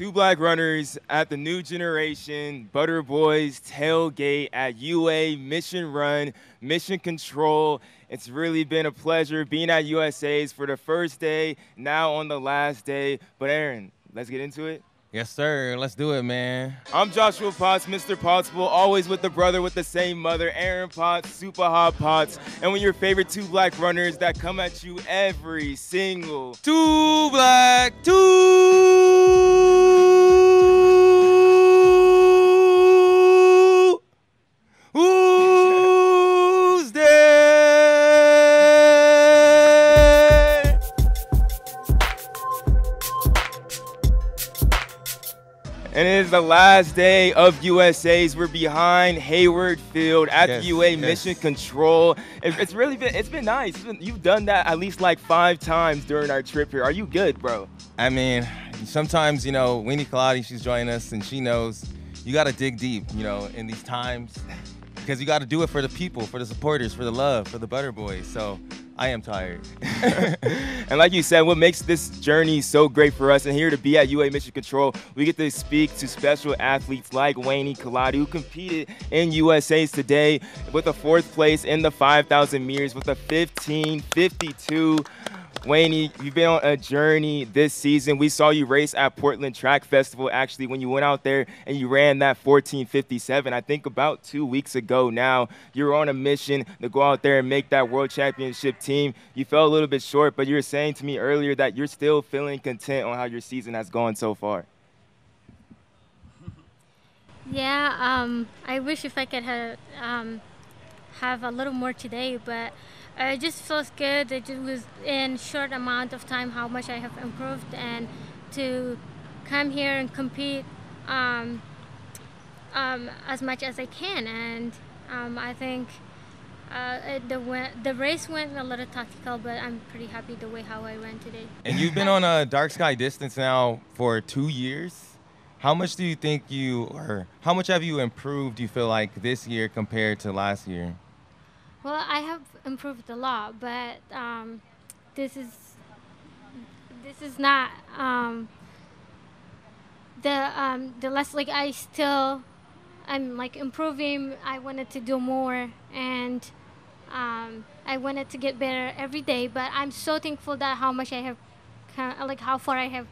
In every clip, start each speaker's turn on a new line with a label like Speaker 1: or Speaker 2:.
Speaker 1: Two black runners at the new generation Butter Boys tailgate at UA Mission Run, Mission Control. It's really been a pleasure being at USA's for the first day, now on the last day. But Aaron, let's get into it.
Speaker 2: Yes, sir. Let's do it, man.
Speaker 1: I'm Joshua Potts, Mr. Pottsville, always with the brother with the same mother, Aaron Potts, Super Hot Potts, and with your favorite two black runners that come at you every single
Speaker 2: two black, two.
Speaker 1: The last day of USA's. We're behind Hayward Field at
Speaker 2: Yes,
Speaker 1: UA
Speaker 2: yes.
Speaker 1: Mission Control. It- It's really been it's been nice. It's been- you've done that at least like five times during our trip here. Are you good, bro?
Speaker 2: I mean, sometimes, you know, Weini Kelati, she's joining us and she knows you got to dig deep, you know, in these times because you got to do it for the people, for the supporters, for the love, for the Butter Boys. So I am tired.
Speaker 1: And like you said, what makes this journey so great for us and here to be at UA Mission Control, we get to speak to special athletes like Wayne Kelati who competed in USA's today with a fourth place in the 5,000 meters with a 1552. Wayne, you've been on a journey this season. We saw you race at Portland Track Festival actually when you went out there and you ran that 1457. I think about two weeks ago now. You were on a mission to go out there and make that world championship team. You fell a little bit short, but you were saying to me earlier that you're still feeling content on how your season has gone so far.
Speaker 3: Yeah, um, I wish if I could have um, have a little more today, but it just feels good. It just was in short amount of time how much I have improved, and to come here and compete um, um, as much as I can. And um, I think uh, the the race went a little tactical, but I'm pretty happy the way how I went today.
Speaker 2: and you've been on a dark sky distance now for two years. How much do you think you, or how much have you improved, you feel like, this year compared to last year?
Speaker 3: Well, I have improved a lot, but um, this is this is not um, the um, the less like I still I'm like improving. I wanted to do more, and um, I wanted to get better every day. But I'm so thankful that how much I have, come, like how far I have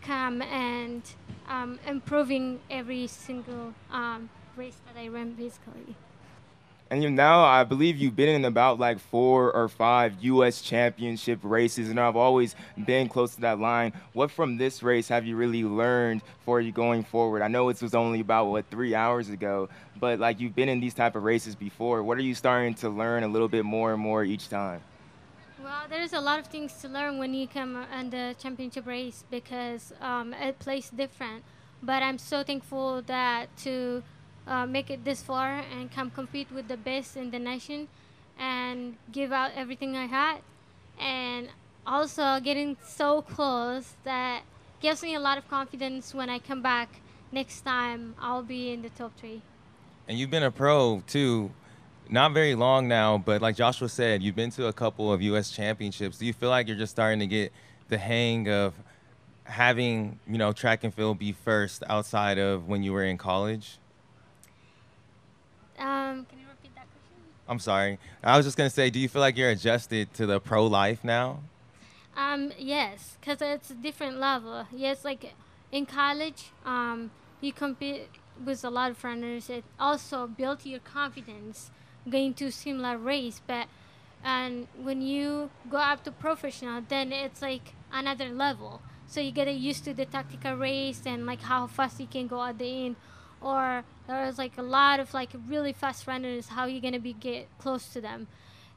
Speaker 3: come, and um, improving every single um, race that I ran, basically.
Speaker 1: And you now, I believe you've been in about like four or five U.S. championship races, and I've always been close to that line. What from this race have you really learned for you going forward? I know it was only about what three hours ago, but like you've been in these type of races before. What are you starting to learn a little bit more and more each time?
Speaker 3: Well, there's a lot of things to learn when you come on the championship race because um, it plays different. But I'm so thankful that to uh, make it this far and come compete with the best in the nation and give out everything I had. And also getting so close that gives me a lot of confidence when I come back next time I'll be in the top three.
Speaker 2: And you've been a pro too, not very long now, but like Joshua said, you've been to a couple of U.S. championships. Do you feel like you're just starting to get the hang of having, you know, track and field be first outside of when you were in college?
Speaker 3: Um, can you repeat that question?
Speaker 2: I'm sorry. I was just gonna say, do you feel like you're adjusted to the pro life now?
Speaker 3: Um, yes, because it's a different level. Yes, like in college, um, you compete with a lot of runners. It also built your confidence going to similar race. But and when you go up to professional, then it's like another level. So you get used to the tactical race and like how fast you can go at the end. Or there's like a lot of like really fast runners. How you gonna be get close to them?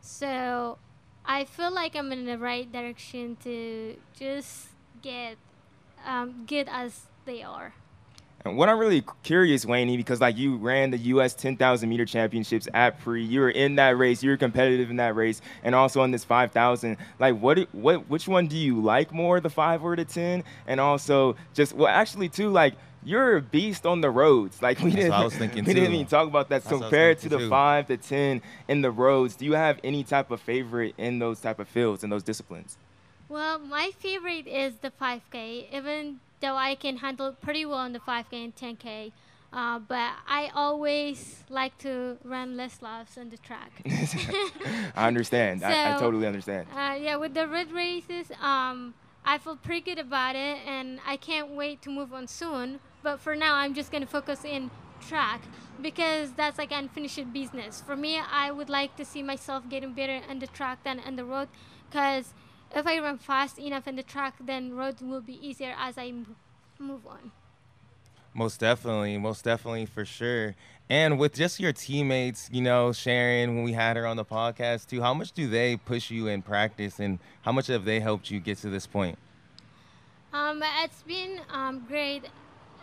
Speaker 3: So I feel like I'm in the right direction to just get um, good as they are.
Speaker 1: And what I'm really curious, Wayne, because like you ran the U.S. 10,000 meter championships at pre, you were in that race, you were competitive in that race, and also in this 5,000. Like, what, what, which one do you like more, the five or the 10? And also, just well, actually, too, like you're a beast on the roads. Like we
Speaker 2: That's
Speaker 1: didn't,
Speaker 2: what I was thinking,
Speaker 1: we didn't even talk about that.
Speaker 2: That's what I was
Speaker 1: compared to the
Speaker 2: too.
Speaker 1: five, to 10, in the roads, do you have any type of favorite in those type of fields in those disciplines?
Speaker 3: Well, my favorite is the 5K. Even though I can handle pretty well in the 5K and 10K. Uh, but I always like to run less laps on the track.
Speaker 1: I understand. I, I, totally understand.
Speaker 3: Uh, yeah, with the road races, um, I feel pretty good about it, and I can't wait to move on soon. But for now, I'm just gonna focus in track because that's like unfinished business. For me, I would like to see myself getting better on the track than on the road, because if I run fast enough in the track, then road will be easier as I m- move on.
Speaker 2: Most definitely, most definitely for sure. And with just your teammates, you know, Sharon, when we had her on the podcast too, how much do they push you in practice and how much have they helped you get to this point?
Speaker 3: Um, it's been um, great.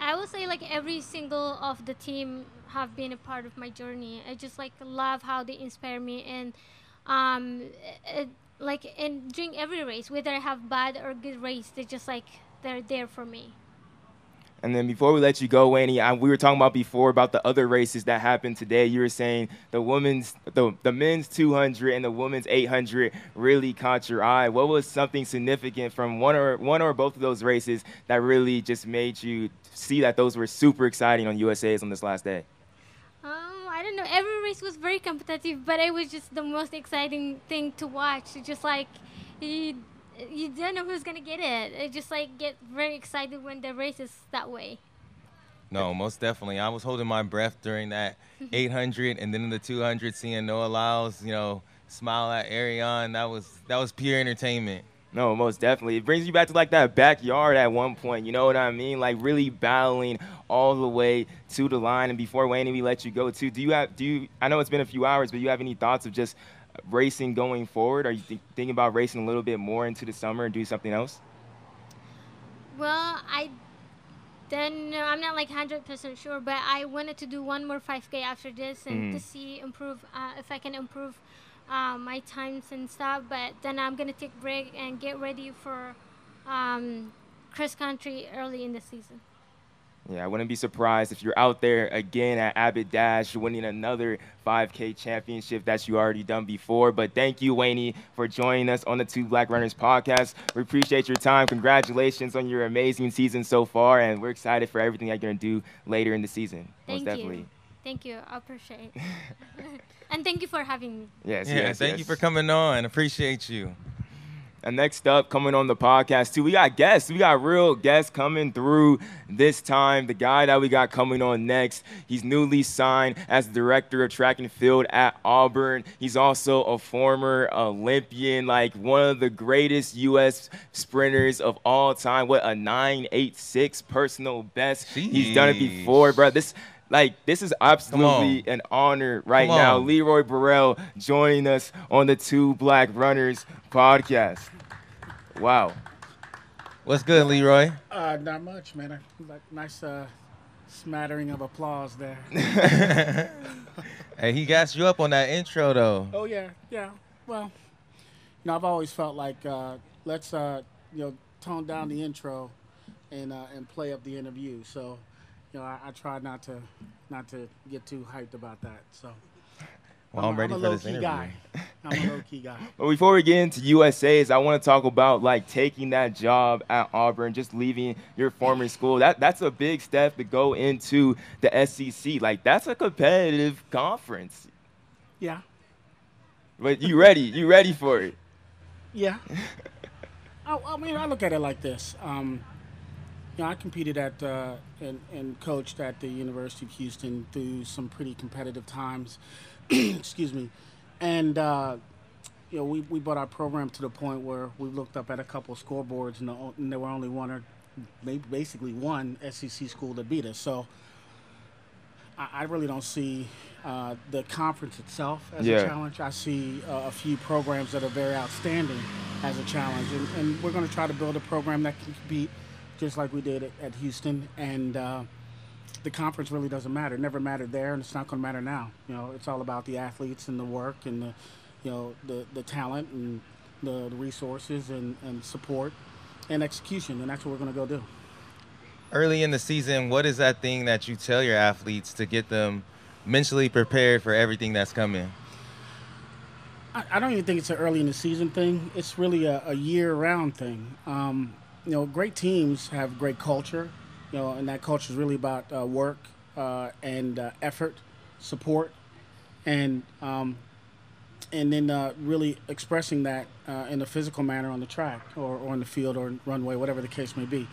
Speaker 3: I would say like every single of the team have been a part of my journey. I just like love how they inspire me and um, it, like in during every race, whether I have bad or good race, they just like they're there for me.
Speaker 1: And then before we let you go, Wayne, we were talking about before about the other races that happened today. You were saying the women's, the, the men's 200 and the women's 800 really caught your eye. What was something significant from one or one or both of those races that really just made you see that those were super exciting on USA's on this last day?
Speaker 3: Um, I don't know. Every race was very competitive, but it was just the most exciting thing to watch. Just like you don't know who's gonna get it. It just like get very excited when the race is that way.
Speaker 2: No, most definitely. I was holding my breath during that 800 and then in the 200 seeing Noah Lyles, you know, smile at Erriyon. That was that was pure entertainment.
Speaker 1: No, most definitely. It brings you back to like that backyard at one point. You know what I mean? Like really battling all the way to the line. And before Wayne, we let you go too. Do you have? Do you? I know it's been a few hours, but you have any thoughts of just racing going forward? Are you think, thinking about racing a little bit more into the summer and do something else?
Speaker 3: Well, I then uh, I'm not like hundred percent sure, but I wanted to do one more 5K after this and to
Speaker 1: Mhm.
Speaker 3: see improve uh, if I can improve uh, my times and stuff. But then I'm gonna take break and get ready for um, cross country early in the season.
Speaker 1: Yeah, I wouldn't be surprised if you're out there again at Abbott Dash winning another 5K championship that you already done before. But thank you, Wayne, for joining us on the Two Black Runners podcast. We appreciate your time. Congratulations on your amazing season so far, and we're excited for everything that you're going to do later in the season.
Speaker 3: Thank
Speaker 1: Most definitely.
Speaker 3: you. Thank you. I appreciate. it. and thank you for having me.
Speaker 1: Yes,
Speaker 2: Yeah,
Speaker 1: yes,
Speaker 2: thank
Speaker 1: yes.
Speaker 2: you for coming on. Appreciate you.
Speaker 1: And next up, coming on the podcast too, we got guests. We got real guests coming through this time. The guy that we got coming on next, he's newly signed as director of track and field at Auburn. He's also a former Olympian, like one of the greatest U.S. sprinters of all time. What a 986 personal best. He's done it before, bro. This. Like this is absolutely an honor right now. Leroy Burrell joining us on the Two Black Runners podcast. Wow.
Speaker 2: What's good, Leroy?
Speaker 4: Uh, not much, man. Like, nice uh, smattering of applause there.
Speaker 2: Hey, he gassed you up on that intro though.
Speaker 4: oh yeah, yeah. Well, you know, I've always felt like uh, let's uh, you know tone down the intro and uh, and play up the interview. So, you know, I, I try not to not to get too hyped about that. So,
Speaker 2: Well, I'm,
Speaker 4: a-
Speaker 2: ready
Speaker 4: a
Speaker 2: for this interview.
Speaker 4: guy. I'm a low key guy.
Speaker 1: But before we get into USA's, I want to talk about like taking that job at Auburn, just leaving your former school. That that's a big step to go into the SEC. Like that's a competitive conference.
Speaker 4: Yeah,
Speaker 1: But you ready? You ready for it?
Speaker 4: yeah. I, I mean, I look at it like this. Um, you know, I competed at uh, and, and coached at the University of Houston through some pretty competitive times. Excuse me, and uh, you know, we, we brought our program to the point where we looked up at a couple scoreboards, and, the, and there were only one or maybe basically one SEC school that beat us. So I, I really don't see uh, the conference itself as
Speaker 1: Yeah.
Speaker 4: a challenge. I see uh, a few programs that are very outstanding as a challenge, and, and we're going to try to build a program that can compete just like we did at, at Houston. And uh, the conference really doesn't matter. It never mattered there, and it's not going to matter now. You know, it's all about the athletes and the work and the, you know, the, the talent and the, the resources and, and support and execution, and that's what we're going to go do.
Speaker 2: Early in the season, what is that thing that you tell your athletes to get them mentally prepared for everything that's coming?
Speaker 4: I, I don't even think it's an early in the season thing. It's really a, a year-round thing. Um, you know, great teams have great culture, you know, and that culture is really about uh, work uh, and uh, effort, support, and um, and then uh, really expressing that uh, in a physical manner on the track or, or on the field or runway, whatever the case may be.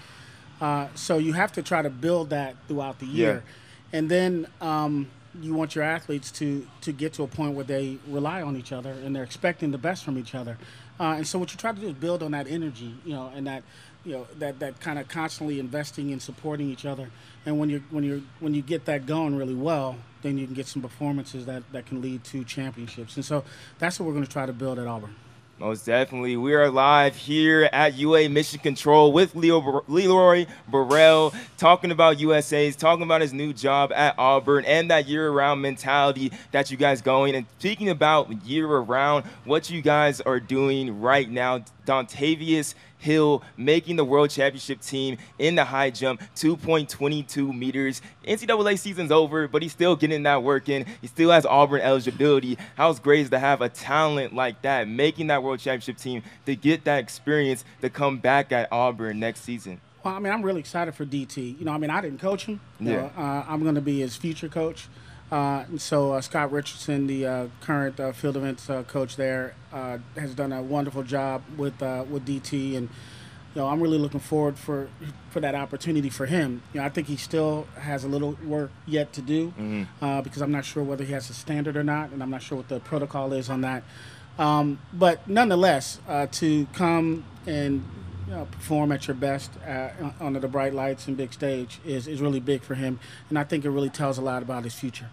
Speaker 4: Uh, so you have to try to build that throughout the year, yeah. and then um, you want your athletes to to get to a point where they rely on each other and they're expecting the best from each other. Uh, and so what you try to do is build on that energy, you know, and that you know that that kind of constantly investing and supporting each other. And when you when you when you get that going really well, then you can get some performances that that can lead to championships. And so that's what we're going to try to build at Auburn.
Speaker 1: Most definitely. We are live here at UA Mission Control with Leo Leroy Burrell talking about USA's, talking about his new job at Auburn and that year-round mentality that you guys going. And speaking about year-round, what you guys are doing right now, Dontavius Hill making the World Championship team in the high jump, 2.22 meters. NCAA season's over, but he's still getting that work in. He still has Auburn eligibility. How's great is to have a talent like that making that World Championship team to get that experience to come back at Auburn next season?
Speaker 4: Well, I mean, I'm really excited for DT. You know, I mean, I didn't coach him.
Speaker 1: Yeah.
Speaker 4: You know, uh, I'm going to be his future coach. Uh, so uh, Scott Richardson, the uh, current uh, field events uh, coach there, uh, has done a wonderful job with with DT, and you know I'm really looking forward for for that opportunity for him. You know I think he still has a little work yet to do
Speaker 1: mm-hmm.
Speaker 4: because I'm not sure whether he has a standard or not, and I'm not sure what the protocol is on that. Um, but nonetheless, to come and you know, perform at your best uh, under the bright lights and big stage is, is really big for him. And I think it really tells a lot about his future.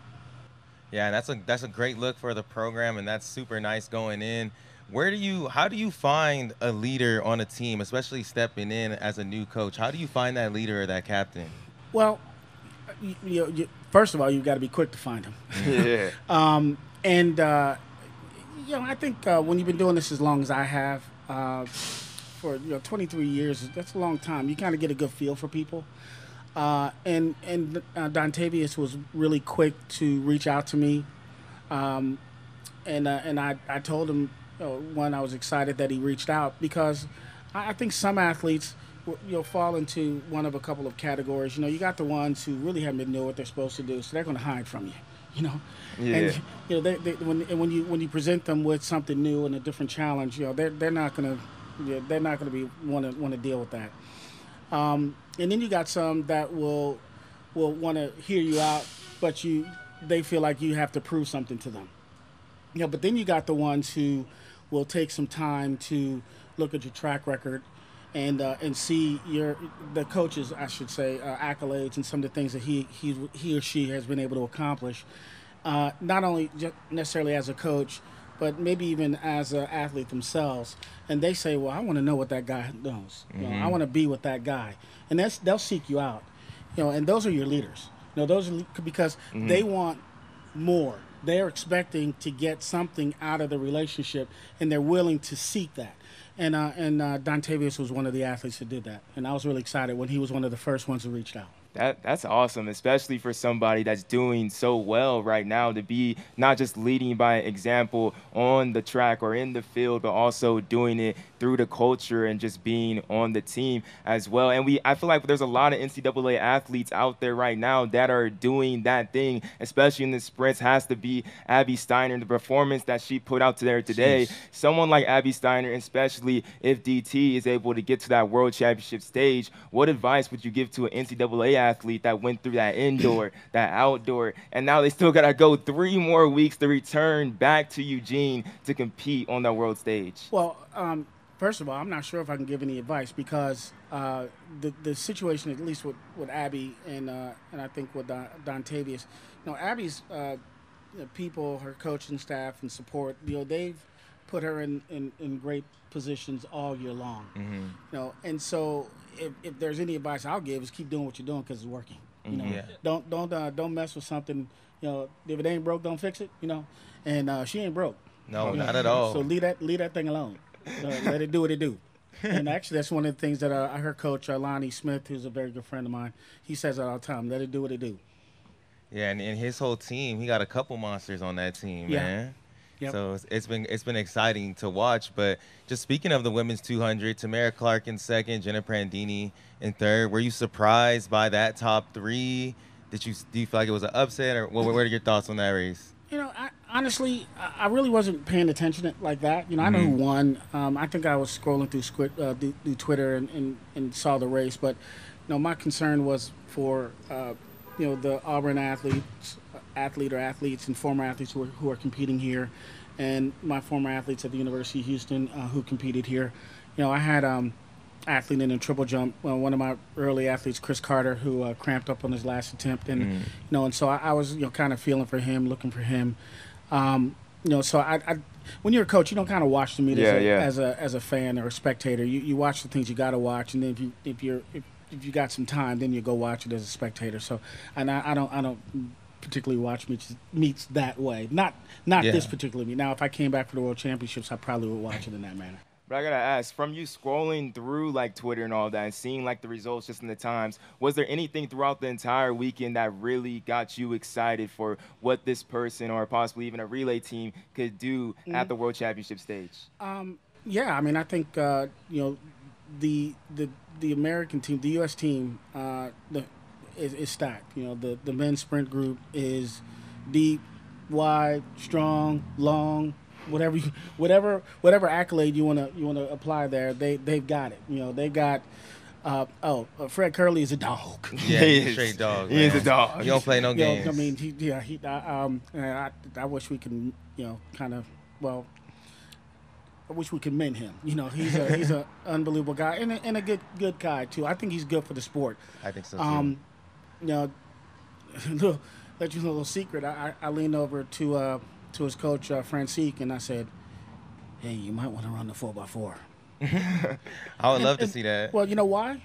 Speaker 2: Yeah, that's a that's a great look for the program, and that's super nice going in. Where do you how do you find a leader on a team, especially stepping in as a new coach? How do you find that leader or that captain?
Speaker 4: Well, you, you, you, first of all, you've got to be quick to find him.
Speaker 1: Yeah.
Speaker 4: um, and uh, you know, I think uh, when you've been doing this as long as I have, uh, for you know 23 years, that's a long time. You kind of get a good feel for people. Uh, and and uh, Dontavius was really quick to reach out to me, um, and uh, and I, I told him you know, one I was excited that he reached out because I, I think some athletes you know fall into one of a couple of categories. You know, you got the ones who really haven't been know what they're supposed to do, so they're going to hide from you. You know,
Speaker 1: yeah.
Speaker 4: and you know they, they, when when you when you present them with something new and a different challenge, you know they're they're not going to they're not going to be want to want to deal with that. Um, and then you got some that will will want to hear you out, but you they feel like you have to prove something to them. You know, but then you got the ones who will take some time to look at your track record and uh, and see your the coaches, I should say, uh, accolades and some of the things that he he he or she has been able to accomplish. Uh, not only necessarily as a coach, but maybe even as an athlete themselves. And they say, well, I want to know what that guy knows.
Speaker 1: Mm-hmm.
Speaker 4: You know, I want to be with that guy. And that's, they'll seek you out. You know, and those are your leaders. You know, those are because
Speaker 1: mm-hmm.
Speaker 4: they want more. They're expecting to get something out of the relationship, and they're willing to seek that. And uh, and uh, Dontavius was one of the athletes that did that, and I was really excited when he was one of the first ones who reached out.
Speaker 1: That that's awesome, especially for somebody that's doing so well right now to be not just leading by example on the track or in the field, but also doing it through the culture and just being on the team as well. And we I feel like there's a lot of NCAA athletes out there right now that are doing that thing, especially in the sprints. Has to be Abby Steiner, the performance that she put out there today.
Speaker 2: Jeez.
Speaker 1: Someone like Abby Steiner, especially if DT is able to get to that world championship stage, what advice would you give to an NCAA athlete that went through that indoor, that outdoor, and now they still got to go three more weeks to return back to Eugene to compete on that world stage?
Speaker 4: Well, um, first of all, I'm not sure if I can give any advice because uh, the the situation, at least with, with Abby and uh, and I think with Don, Dontavius, you know, Abby's uh, people, her coaching staff and support, you know, they've put her in, in, in great positions all year long.
Speaker 2: Mm-hmm.
Speaker 4: You know, and so if, if there's any advice I'll give is keep doing what you're doing because it's working. You know,
Speaker 2: Yeah.
Speaker 4: don't don't uh, don't mess with something. You know, if it ain't broke, don't fix it. You know, and uh, she ain't broke.
Speaker 2: No,
Speaker 4: You know,
Speaker 2: not at all.
Speaker 4: So leave that leave that thing alone. Uh, let it do what it do. and actually, that's one of the things that uh, I heard Coach uh, Lonnie Smith, who's a very good friend of mine, he says all the time. Let it do what it do.
Speaker 2: Yeah, and, and his whole team, he got a couple monsters on that team,
Speaker 4: Yeah.
Speaker 2: man.
Speaker 4: Yep.
Speaker 2: So it's, it's been it's been exciting to watch. But just speaking of the women's 200, Tamara Clark in second, Jenna Prandini in third. Were you surprised by that top three? Did you do you feel like it was an upset, or what, what are your thoughts on that race?
Speaker 4: You know, I, honestly, I really wasn't paying attention to- like that. You know, I know who won. Um, I think I was scrolling through squid, uh, through, through Twitter and, and, and saw the race, but you know, my concern was for uh, you know the Auburn athletes, athlete or athletes, and former athletes who are, who are competing here, and my former athletes at the University of Houston uh, who competed here. You know, I had um, athlete in a triple jump. Well, one of my early athletes, Chris Carter, who uh, cramped up on his last attempt, and you know, and so I, I was you know kind of feeling for him, looking for him. Um, you know, so I, I, when you're a coach, you don't kind of watch the meet
Speaker 1: Yeah,
Speaker 4: as, a,
Speaker 1: yeah.
Speaker 4: as a as a fan or a spectator. You, you watch the things you got to watch, and then if you if you're if, if you got some time, then you go watch it as a spectator. So, and I, I don't I don't particularly watch meets meets that way. Not not
Speaker 2: Yeah.
Speaker 4: this particular meet. Now, if I came back for the World Championships, I probably would watch it in that manner.
Speaker 1: But I gotta ask, from you scrolling through like Twitter and all that, and seeing like the results just in the times, was there anything throughout the entire weekend that really got you excited for what this person or possibly even a relay team could do at the World Championship stage?
Speaker 4: Um, Yeah, I mean, I think uh, you know the the the American team, the U.S. team, uh, the is, is stacked. You know, the the men's sprint group is deep, wide, strong, long. Whatever, you, whatever, whatever accolade you wanna you wanna apply there, they they've got it. You know, they've got. Uh, oh, uh, Fred Kerley is a dog.
Speaker 2: Yeah, he's a straight dog.
Speaker 1: He is a dog.
Speaker 2: He don't play no
Speaker 4: You know,
Speaker 2: games.
Speaker 4: I mean, he, yeah, he. I, um, I, I wish we can, you know, kind of, well, I wish we could mend him. You know, he's a he's a unbelievable guy and a, and a good good guy too. I think he's good for the sport.
Speaker 2: I think so too.
Speaker 4: Um, you know, little, let you know a little secret. I, I I leaned over to uh to his coach uh, Francique and I said, "Hey, you might want to run the four x four.
Speaker 2: I would love to
Speaker 4: and-
Speaker 2: see that.
Speaker 4: Well, you know why?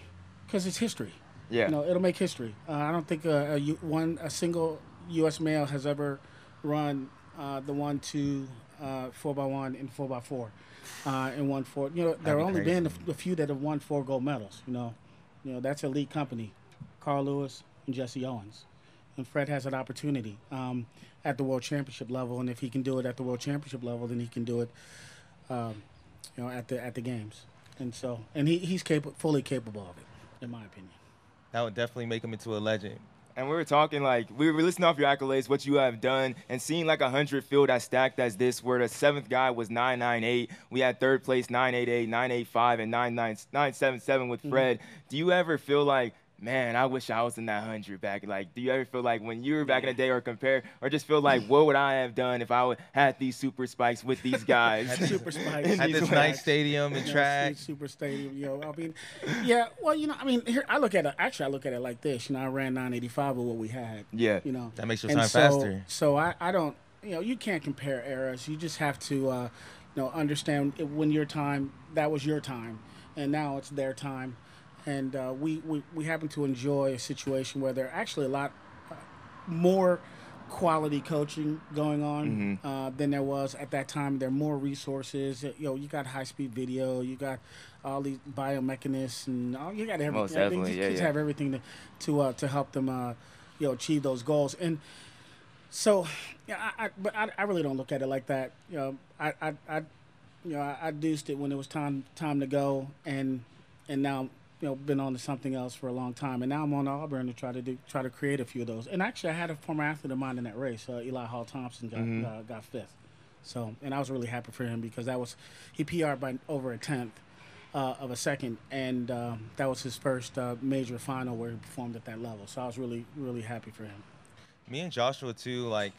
Speaker 4: Because it's history.
Speaker 1: Yeah.
Speaker 4: You know, it'll make history. Uh, I don't think a, a one a single U.S. male has ever run uh, the one, two, uh, four by one, and four by four, uh, and won four. You know, there
Speaker 2: be
Speaker 4: have only
Speaker 2: crazy.
Speaker 4: been a, f- a few that have won four gold medals. You know, you know that's elite company. Carl Lewis and Jesse Owens, and Fred has an opportunity um, at the world championship level, and if he can do it at the world championship level, then he can do it, um, you know, at the at the games. And so, and he, he's capable, fully capable of it, in my opinion.
Speaker 2: That would definitely make him into a legend.
Speaker 1: And we were talking like we were listening off your accolades, what you have done, and seeing like a hundred field as stacked as this, where the seventh guy was nine nine eight, we had third place nine eight eight, nine eight five, and nine nine nine seven seven with Fred. Do you ever feel like, man, I wish I was in that hundred back? Like, do you ever feel like when you were back in the day, or compare, or just feel like, what would I have done if I would had these super spikes with these guys?
Speaker 4: Super spikes.
Speaker 1: In
Speaker 2: At this
Speaker 1: ways.
Speaker 2: nice stadium and
Speaker 4: you
Speaker 2: track.
Speaker 4: Su- Super Stadium, you know. I mean, yeah. Well, you know, I mean, here I look at it. Actually, I look at it like this. You know, I ran 985 with what we had.
Speaker 1: Yeah.
Speaker 4: You know,
Speaker 2: That makes your
Speaker 4: And
Speaker 2: time
Speaker 4: so,
Speaker 2: faster.
Speaker 4: So I, I don't. You know, you can't compare eras. You just have to, uh, you know, understand when your time that was your time, and now it's their time, and uh, we, we we happen to enjoy a situation where there are actually a lot uh, more quality coaching going on uh, than there was at that time. There are more resources. You know, you got high speed video. You got all these biomechanists, and all, you got everything.
Speaker 1: Most definitely, yeah,
Speaker 4: kids
Speaker 1: yeah.
Speaker 4: have everything to to uh, to help them, uh, you know, achieve those goals. And so, yeah, I, I but I, I really don't look at it like that. You know, I, I, I you know, I, I deuced it when it was time time to go, and and now you know been on to something else for a long time, and now I'm on Auburn to try to do try to create a few of those. And actually, I had a former athlete of mine in that race, uh, Eli Hall Thompson, got uh, got fifth. So, and I was really happy for him because that was he PR'd by over a tenth. Uh, of a second, and um, that was his first uh, major final where he performed at that level. So I was really, really happy for him.
Speaker 2: Me and Joshua too, like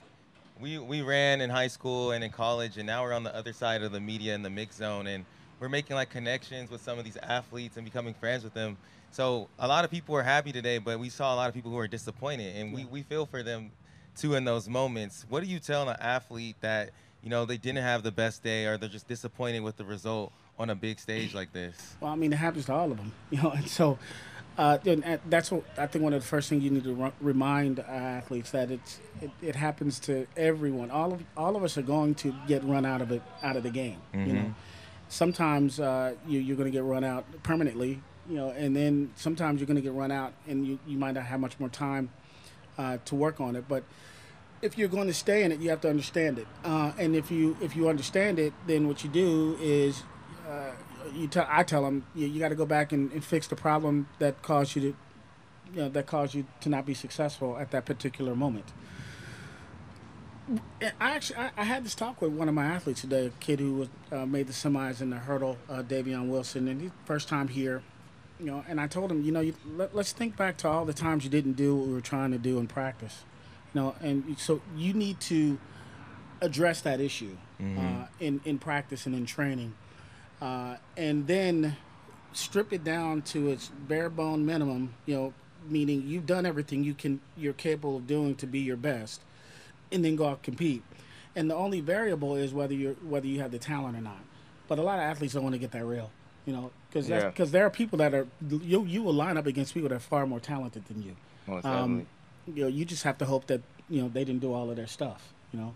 Speaker 2: we we ran in high school and in college, and now we're on the other side of the media in the mix zone, and we're making like connections with some of these athletes and becoming friends with them. So a lot of people were happy today, but we saw a lot of people who were disappointed, and we, we feel for them too in those moments. What do you tell an athlete that you know they didn't have the best day, or they're just disappointed with the result on a big stage like this?
Speaker 4: Well, I mean, it happens to all of them, you know, and so uh, and that's what I think one of the first things you need to ru- remind athletes that it's it, it happens to everyone. All of all of us are going to get run out of it out of the game. You know, sometimes uh, you, you're going to get run out permanently, you know, and then sometimes you're going to get run out and you, you might not have much more time uh, to work on it. But if you're going to stay in it, you have to understand it. Uh, and if you if you understand it, then what you do is uh, you tell I tell them you, you got to go back and, and fix the problem that caused you to you know that caused you to not be successful at that particular moment. I actually I, I had this talk with one of my athletes today, a kid who was uh, made the semis in the hurdle, uh, Davion Wilson, and his first time here. You know, and I told him, you know, you, let, let's think back to all the times you didn't do what we were trying to do in practice. You know, and so you need to address that issue
Speaker 2: Mm-hmm.
Speaker 4: uh, in in practice and in training, uh, and then strip it down to its bare bone minimum. You know, meaning you've done everything you can you're capable of doing to be your best, and then go out and compete. And the only variable is whether you're whether you have the talent or not. But a lot of athletes don't want to get that real, you know, because
Speaker 1: Yeah.
Speaker 4: because there are people that are you you will line up against people that are far more talented than you.
Speaker 1: Most
Speaker 4: Um, you know, you just have to hope that you know they didn't do all of their stuff, you know,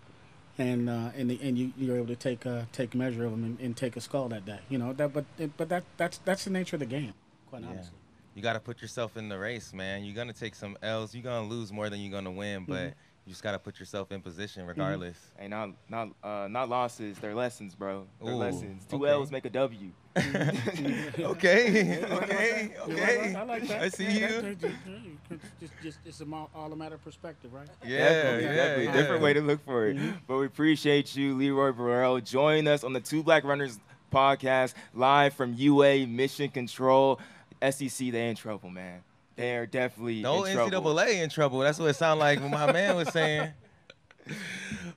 Speaker 4: and uh, and the, and you you're able to take uh, take measure of them and, and take a skull that day, you know. That but but that that's that's the nature of the game, quite
Speaker 2: Yeah.
Speaker 4: honestly.
Speaker 2: You got to put yourself in the race, man. You're gonna take some L's. You're gonna lose more than you're gonna win, but
Speaker 4: Mm-hmm.
Speaker 2: You just gotta put yourself in position regardless.
Speaker 1: Hey, not not uh, not losses. They're lessons, bro. They're
Speaker 2: Ooh,
Speaker 1: lessons. Two
Speaker 2: okay.
Speaker 1: L's make a W.
Speaker 2: okay, okay,
Speaker 4: You know,
Speaker 2: okay.
Speaker 4: I, I like that.
Speaker 2: I see
Speaker 4: Yeah,
Speaker 2: you.
Speaker 4: Just, just, it's a, all all a matter of perspective, right?
Speaker 2: Yeah,
Speaker 1: definitely,
Speaker 2: yeah,
Speaker 1: definitely.
Speaker 2: yeah.
Speaker 1: Different way to look for it.
Speaker 4: Mm-hmm.
Speaker 1: But we appreciate you, Leroy Burrell, joining us on the Two Black Runners podcast live from UA Mission Control. SEC, they in trouble, man. They are definitely
Speaker 2: No
Speaker 1: in trouble.
Speaker 2: NCAA in trouble. That's what it sounded like when my man was saying.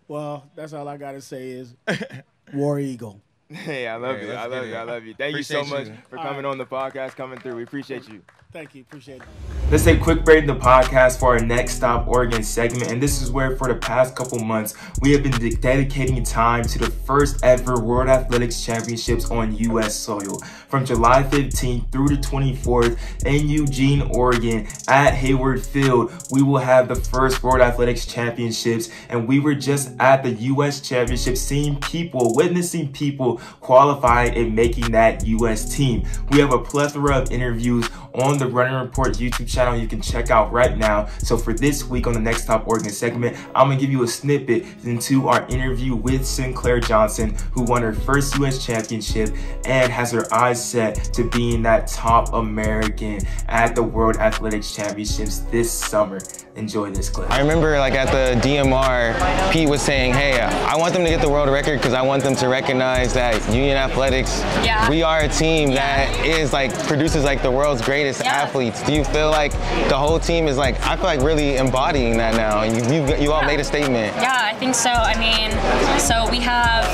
Speaker 4: Well, that's all I gotta say is War Eagle.
Speaker 1: Hey, I love
Speaker 2: Hey,
Speaker 1: you. I love you. I love you. Thank you so much
Speaker 2: you.
Speaker 1: for coming
Speaker 4: right.
Speaker 1: on the podcast, coming through. We appreciate you.
Speaker 4: Thank you, appreciate it.
Speaker 1: Let's take a quick break in the podcast for our next stop Oregon segment. And this is where, for the past couple months, we have been de- dedicating time to the first ever World Athletics Championships on U.S. soil. From July 15th through the 24th in Eugene, Oregon, at Hayward Field, we will have the first World Athletics Championships. And we were just at the U.S. Championship, seeing people, witnessing people qualifying and making that U.S. team. We have a plethora of interviews on the Running Report YouTube channel you can check out right now. So for this week on the Next Stop Oregon segment, I'm gonna give you a snippet into our interview with Sinclair Johnson, who won her first U.S. championship and has her eyes set to being that top American at the World Athletics Championships this summer. Enjoy this clip.
Speaker 5: I remember like at the DMR, Pete was saying, hey, uh, I want them to get the world record because I want them to recognize that Union Athletics,
Speaker 6: Yeah.
Speaker 5: we are a team that is like, produces like the world's greatest
Speaker 6: Yeah.
Speaker 5: athletes. Do you feel like the whole team is like, I feel like really embodying that now and you, you, you all
Speaker 6: Yeah.
Speaker 5: made a statement.
Speaker 6: Yeah, I think so. I mean, so we have,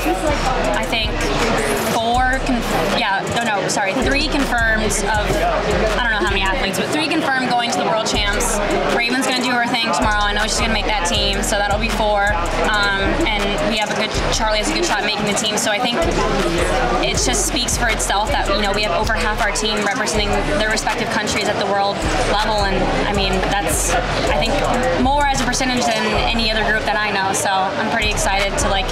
Speaker 6: I think, four, con- yeah, no, no, sorry, three confirmed of, I don't know how many athletes, but three confirmed going to the world champs. Raven's gonna do her thing tomorrow. I know she's gonna make that team, so that'll be four. Um, and we have a good, Charlie has a good shot making the team. So I think it just speaks for itself that, you know, we have over half our team representing their respective countries at the world level. And I mean, that's, I think, more as a percentage than any other group that I know. So I'm pretty excited to like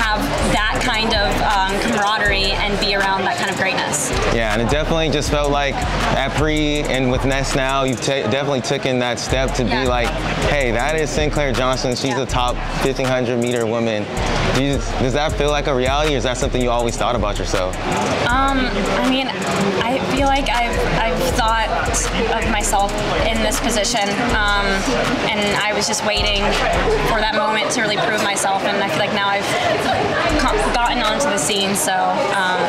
Speaker 6: have that kind of um, camaraderie and be around that kind of greatness.
Speaker 5: Yeah, and it definitely just felt like at pre and with Ness now, you've definitely taken that step to
Speaker 6: Yeah.
Speaker 5: be like, hey, that is Sinclair Johnson. She's
Speaker 6: Yeah.
Speaker 5: a top 1500 meter woman. Do you, does that feel like a reality, or is that something you always thought about yourself?
Speaker 6: Um, I mean, I feel like I've, I've thought of myself in this position, um, and I was just waiting for that moment to really prove myself, and I feel like now I've gotten onto the scene. So, um,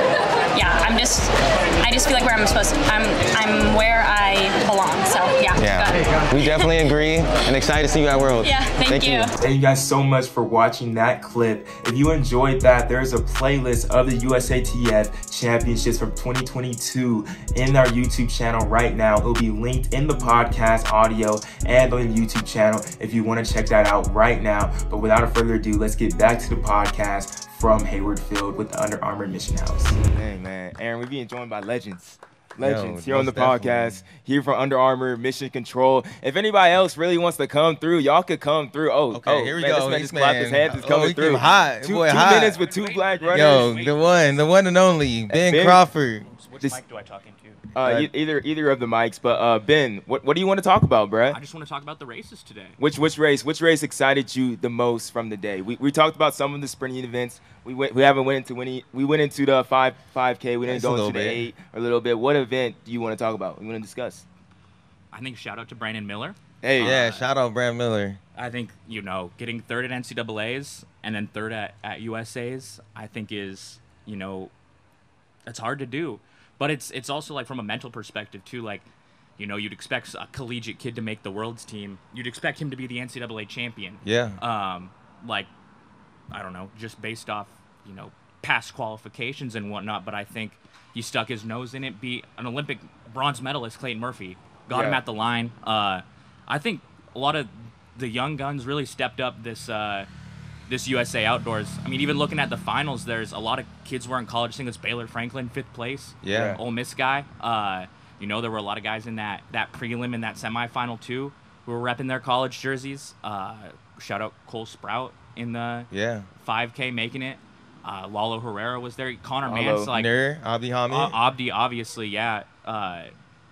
Speaker 6: yeah, I'm just, I just feel like where I'm supposed to, I'm, I'm where I belong. So, yeah.
Speaker 5: Yeah, we definitely agree, and excited to see you at World.
Speaker 6: Yeah, thank you.
Speaker 1: Thank you guys so much for watching that clip. If you enjoyed that, there's a playlist of the USATF Championships from 2022 in our YouTube channel right now. It'll be linked in the podcast audio and on the YouTube channel if you want to check that out right now. But without further ado, let's get back to the podcast from Hayward Field with the Under Armour Mission House. Hey man, Aaron, we being joined by legends. Legends
Speaker 2: Yo,
Speaker 1: here on the
Speaker 2: most
Speaker 1: podcast, here from Under Armour Mission Control. If anybody else really wants to come through, y'all could come through. Oh,
Speaker 2: Okay,
Speaker 1: oh,
Speaker 2: here we
Speaker 1: man,
Speaker 2: go.
Speaker 1: This man just clapped his hands. It's
Speaker 2: oh,
Speaker 1: coming
Speaker 2: he
Speaker 1: through.
Speaker 2: came hot.
Speaker 1: Two,
Speaker 2: Boy,
Speaker 1: two
Speaker 2: hot.
Speaker 1: minutes with two black runners.
Speaker 2: Yo, the one, the one and only Ben,
Speaker 1: Ben-
Speaker 2: Crawford.
Speaker 7: Which
Speaker 1: This-
Speaker 7: mic do I talk into?
Speaker 1: Uh, e- either either of the mics, but uh, Ben, what, what do you want to talk about, bruh?
Speaker 7: I just want to talk about the races today.
Speaker 1: Which which race which race excited you the most from the day? We, we talked about some of the sprinting events. We went we haven't went into any. We went into the five five k. We didn't
Speaker 2: Just
Speaker 1: go into the
Speaker 2: bit.
Speaker 1: eight a little bit. What event do you want to talk about? We want to discuss.
Speaker 7: I think shout out to Brandon Miller.
Speaker 1: Hey,
Speaker 2: Yeah, shout out Brandon Miller.
Speaker 7: I think you know getting third at NCAA's and then third at, at USA's. I think is you know it's hard to do, but it's it's also like from a mental perspective too. Like you know you'd expect a collegiate kid to make the world's team. You'd expect him to be the NCAA champion.
Speaker 2: Yeah.
Speaker 7: Um, like I don't know, just based off you know past qualifications and whatnot. But I think he stuck his nose in it. Beat an Olympic bronze medalist, Clayton Murphy. Got him at the line. Uh, I think a lot of the young guns really stepped up this uh, this USA Outdoors. I mean, even looking at the finals, there's a lot of kids who are in college. I think it's Baylor Franklin, fifth place.
Speaker 2: Yeah.
Speaker 7: Ole Miss guy. Uh, you know, there were a lot of guys in that that prelim and that semifinal too who were repping their college jerseys. Uh, shout out Cole Sprout in the
Speaker 2: Yeah.
Speaker 7: 5K making it. Uh, Lalo Herrera was there. Connor
Speaker 1: Lalo.
Speaker 7: Mantz, like
Speaker 2: Nur, Abdi Hamid.
Speaker 7: uh, Abdi, obviously, yeah.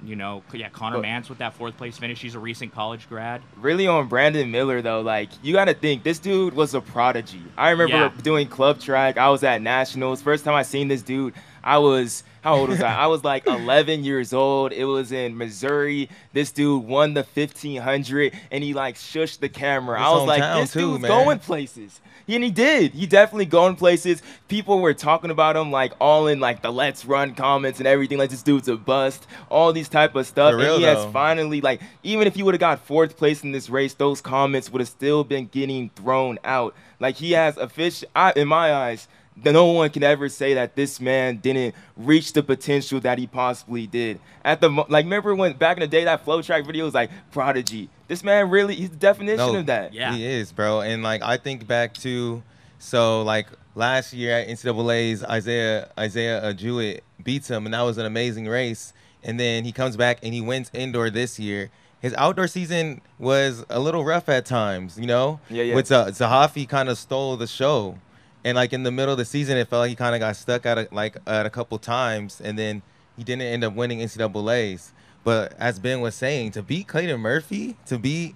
Speaker 7: You know, yeah, Connor
Speaker 1: But-
Speaker 7: Mantz with that fourth place finish. He's a recent college grad.
Speaker 1: really on Brandon Miller though, like you got to think this dude was a prodigy. I remember
Speaker 7: Yeah.
Speaker 1: doing club track. I was at nationals. First time I seen this dude, I was how old was I? I was like 11 years old. It was in Missouri. This dude won the 1500 and he like shushed the camera.
Speaker 2: His
Speaker 1: I was like, this
Speaker 2: too,
Speaker 1: dude's
Speaker 2: man.
Speaker 1: going places. And he did. He definitely going places. People were talking about him like all in like the let's run comments and everything. Like this dude's a bust. All these type of stuff.
Speaker 2: Real,
Speaker 1: and he has finally like even if he would have got fourth place in this race, those comments would have still been getting thrown out. Like he has official, in my eyes, no one can ever say that this man didn't reach the potential that he possibly did. At the mo- like, remember when back in the day that flow track video was like prodigy. This man really, he's the definition
Speaker 2: No,
Speaker 1: of that.
Speaker 7: Yeah.
Speaker 2: He is, bro. And like I think back to so like last year at NCAA's Isaiah Isaiah Jewett beats him and that was an amazing race. And then he comes back and he wins indoor this year. His outdoor season was a little rough at times, you know?
Speaker 1: Yeah, yeah.
Speaker 2: With Zah- Zahafi kind of stole the show. And like in the middle of the season it felt like he kind of got stuck at a, like at a couple times and then he didn't end up winning NCAA's. But as Ben was saying, to beat Clayton Murphy, to beat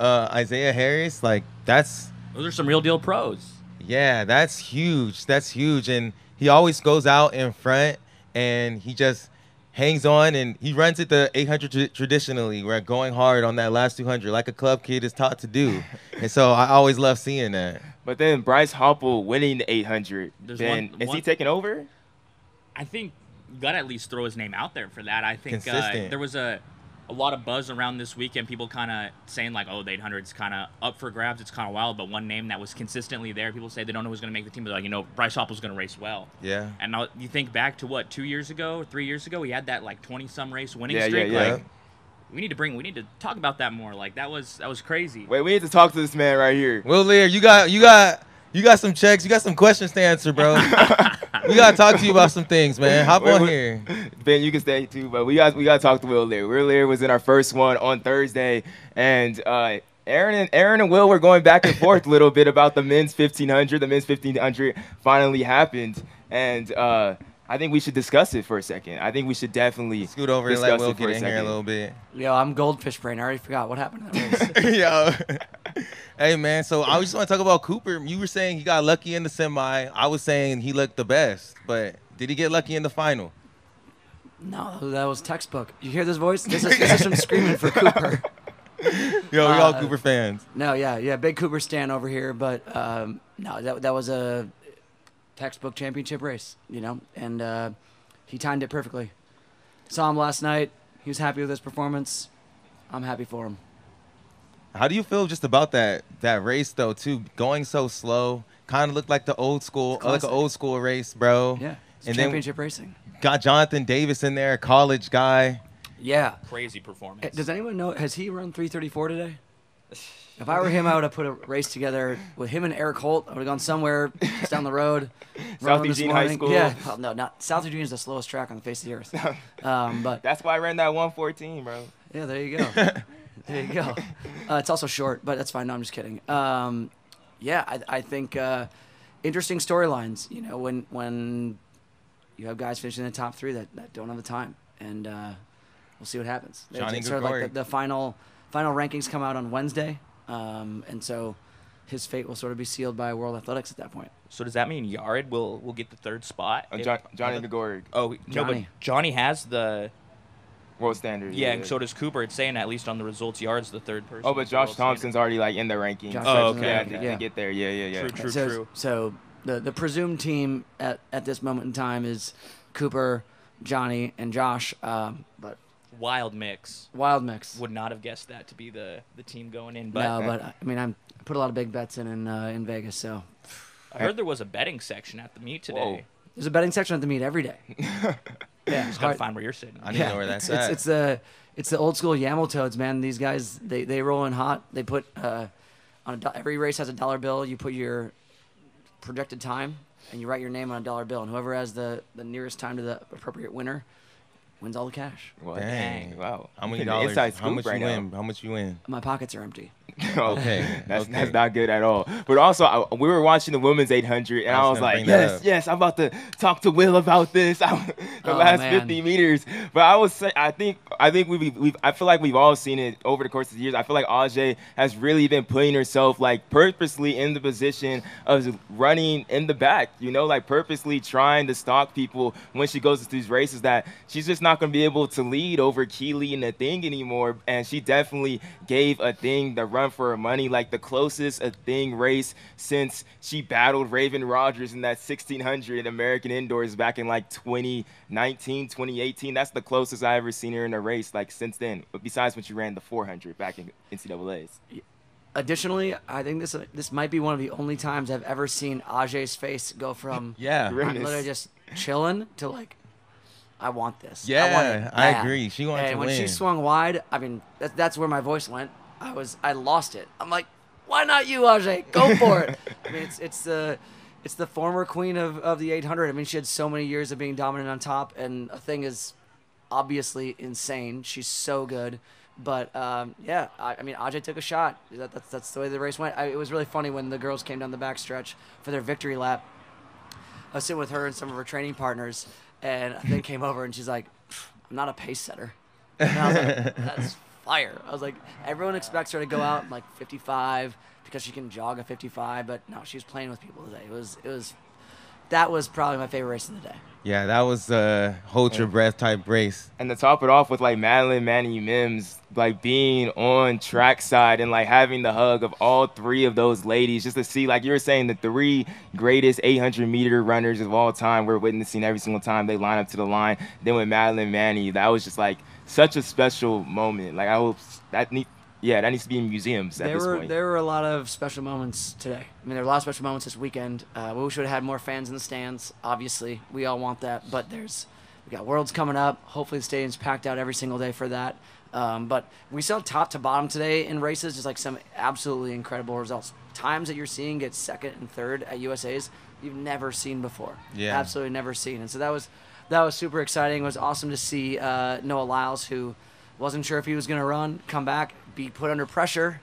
Speaker 2: uh, Isaiah Harris, like that's
Speaker 7: Those are some real deal pros.
Speaker 2: yeah, that's huge. That's huge, and he always goes out in front, and he just hangs on, and he runs it the 800 tra- traditionally. We're going hard on that last 200, like a club kid is taught to do, and so I always love seeing that.
Speaker 1: But then Bryce Hoppel winning the 800.
Speaker 7: There's
Speaker 1: then
Speaker 7: one-
Speaker 1: is he taking over?
Speaker 7: I think you got to at least throw his name out there for that. I think uh, there was a a lot of buzz around this weekend. People kind of saying like, "Oh, the 800 is kind of up for grabs. It's kind of wild." But one name that was consistently there, people say they don't know who's going to make the team. But like, you know, Bryce Hoppel's going to race well.
Speaker 2: Yeah.
Speaker 7: And now you think back to what two years ago, three years ago, he had that like 20 some race winning
Speaker 1: Yeah, yeah,
Speaker 7: streak.
Speaker 1: yeah.
Speaker 7: Like, we need to bring, we need to talk about that more. Like that was that was crazy.
Speaker 1: Wait, we need to talk to this man right here.
Speaker 2: Will Leer, you got you got you got some checks, you got some questions to answer, bro. we gotta talk to you about some things, man. Hop
Speaker 1: Wait,
Speaker 2: on
Speaker 1: wait.
Speaker 2: here.
Speaker 1: Ben, you can stay too, but we got we got to talk to Will Leer. Will Leer was in our first one on Thursday, and uh, Aaron and Aaron and Will were going back and forth a little bit about the men's 1500. The men's 1500 finally happened, and uh, I think we should discuss it for a second. I think we should definitely
Speaker 2: Scoot over and let
Speaker 1: discuss
Speaker 2: Will
Speaker 1: for
Speaker 2: get in here a little bit.
Speaker 8: Yo, I'm goldfish brain. I already forgot what happened in that race.
Speaker 2: Yo. hey man, so I just want to talk about Cooper. You were saying he got lucky in the semi. I was saying he looked the best, but did he get lucky in the final?
Speaker 8: no, that was textbook. You hear this voice? This is, this is from screaming for Cooper.
Speaker 2: Yo, we all
Speaker 8: Uh,
Speaker 2: Cooper fans.
Speaker 8: No, yeah, yeah, big Cooper stand over here, but um, no, that that was a textbook championship race, you know, and uh, he timed it perfectly. Saw him last night. He was happy with his performance. I'm happy for him.
Speaker 2: How do you feel just about that that race though? Too going so slow, kind of looked like the old school,
Speaker 8: It's
Speaker 2: like an old school race, bro.
Speaker 8: Yeah, it's
Speaker 2: and then
Speaker 8: championship racing.
Speaker 2: got Jonathan Davis in there, college guy.
Speaker 8: Yeah.
Speaker 7: Crazy
Speaker 8: Eh,
Speaker 7: performance.
Speaker 8: Does anyone know? Has he run 334 today? If I were him, I would have put a race together with him and Eric Holt. I would have gone somewhere just down the road. run them this
Speaker 1: Eugene High. School.
Speaker 8: Yeah, well, no, not South Eugene is the slowest track on the face of the earth. Um, but
Speaker 1: That's why I ran that 114, bro.
Speaker 8: yeah, there you go. there you go. Uh, it's also short, but that's fine. No, I'm just kidding. Um, yeah, I, I think uh, interesting storylines. You know, when when you have guys finishing in the top three that, that don't have the time. and uh, we'll see what happens.
Speaker 2: Johnny
Speaker 8: it's sort of like the, the final final rankings come out on Wednesday, um, and so his fate will sort of be sealed by World Athletics at that point.
Speaker 7: So does that mean Yared will will get the third spot?
Speaker 1: Uh, John, Johnny Gregorek,
Speaker 7: Oh no, but
Speaker 8: Johnny.
Speaker 7: Johnny has the
Speaker 1: world standard.
Speaker 7: yeah, and so does Cooper. It's saying at least on the results, Yard's the third person.
Speaker 1: Oh, but Josh
Speaker 7: world
Speaker 1: Thompson's already like in the rankings.
Speaker 8: Josh
Speaker 7: Oh,
Speaker 8: Thompson's
Speaker 7: okay,
Speaker 8: the
Speaker 1: Yeah,
Speaker 7: okay.
Speaker 8: ranking,
Speaker 1: to,
Speaker 8: yeah.
Speaker 1: get there. Yeah, yeah, yeah.
Speaker 7: True, true,
Speaker 8: so,
Speaker 7: true.
Speaker 8: So the the presumed team at, at this moment in time is Cooper, Johnny, and Josh. Um, but
Speaker 7: Wild mix.
Speaker 8: wild mix.
Speaker 7: Would not have guessed that to be the the team going in. But
Speaker 8: no, but I mean I'm I put a lot of big bets in in, uh, in Vegas. So
Speaker 7: I heard there was a betting section at the meet today.
Speaker 1: Whoa.
Speaker 8: there's a betting section at the meet every day. yeah,
Speaker 7: Just gotta
Speaker 8: hard-
Speaker 7: find where you're sitting.
Speaker 2: I need to know where that's
Speaker 8: it's,
Speaker 2: at.
Speaker 8: It's, it's the it's the old school Yaml toads, man. These guys they, they roll in hot. They put uh, on a do- every race has a dollar bill. You put your projected time and you write your name on a dollar bill, and whoever has the the nearest time to the appropriate winner wins all the cash.
Speaker 1: Well,
Speaker 2: Dang.
Speaker 1: dang. Wow.
Speaker 2: How many dollars? How much
Speaker 1: right
Speaker 2: you
Speaker 1: now.
Speaker 2: win? How much you win?
Speaker 8: My pockets are empty.
Speaker 2: Oh, okay,
Speaker 1: that's
Speaker 2: okay.
Speaker 1: that's not good at all. But also, I, we were watching the women's 800, and
Speaker 2: I
Speaker 1: I
Speaker 2: was
Speaker 1: was, like, yes, yes, I'm about to talk to Will about this. the
Speaker 8: Oh,
Speaker 1: last
Speaker 8: man.
Speaker 1: 50 meters. But I was say, I think, I think we've, we've, I feel like we've all seen it over the course of the years. I feel like Ajeé has really been putting herself like purposely in the position of running in the back. You know, like purposely trying to stalk people when she goes to these races. That she's just not going to be able to lead over Keely and the thing anymore. And she definitely gave Athing the run for her money, like the closest Athing race since she battled Raven Rogers in that 1600 American indoors back in like 2019, 2018. That's the closest I ever seen her in a race like since then. But besides when she ran the 400 back in NCAA's.
Speaker 8: Additionally, I think this this might be one of the only times I've ever seen Ajeé's face go from
Speaker 2: Yeah.
Speaker 8: I'm literally just chilling to like, I want this. Yeah, I,
Speaker 2: Yeah,
Speaker 8: want it
Speaker 2: I agree. She wanted
Speaker 8: and
Speaker 2: to
Speaker 8: when she swung wide, I mean, that, that's where my voice went. I was, I lost it. I'm like, why not you, Ajeé? Go for it. I mean, it's it's the it's the former queen of, of the 800. I mean, she had so many years of being dominant on top, and Athing is obviously insane. She's so good. But um, yeah, I, I mean, Ajeé took a shot. That, that's, that's the way the race went. I, it was really funny when the girls came down the backstretch for their victory lap. I was sitting with her and some of her training partners, and they came over and she's like, "I'm not a pace setter." And I was like, "That's fire." I was like, "Everyone expects her to go out in like 55 because she can jog a 55, but no, she was playing with people today. It was it was that was probably my favorite race of the day.
Speaker 2: Yeah, that was a hold your breath type race.
Speaker 1: And to top it off with like Madeline Manning Mims, like being on track side and like having the hug of all three of those ladies, just to see, like you were saying, the three greatest 800 meter runners of all time we're witnessing every single time they line up to the line. Then with Madeline Manny, that was just like such a special moment. Like I hope that need, yeah, that needs to be in museums at
Speaker 8: there
Speaker 1: this
Speaker 8: were
Speaker 1: point.
Speaker 8: there were a lot of special moments today. I mean, there were a lot of special moments this weekend. Uh, we wish we would have had more fans in the stands. Obviously, we all want that, but there's we got Worlds coming up. Hopefully, the stadium's packed out every single day for that. Um, but we saw top to bottom today in races, just like some absolutely incredible results. Times that you're seeing get second and third at USA's you've never seen before.
Speaker 2: Yeah.
Speaker 8: absolutely never seen. And so that was that was super exciting. It was awesome to see uh, Noah Lyles, who wasn't sure if he was going to run, come back, be put under pressure,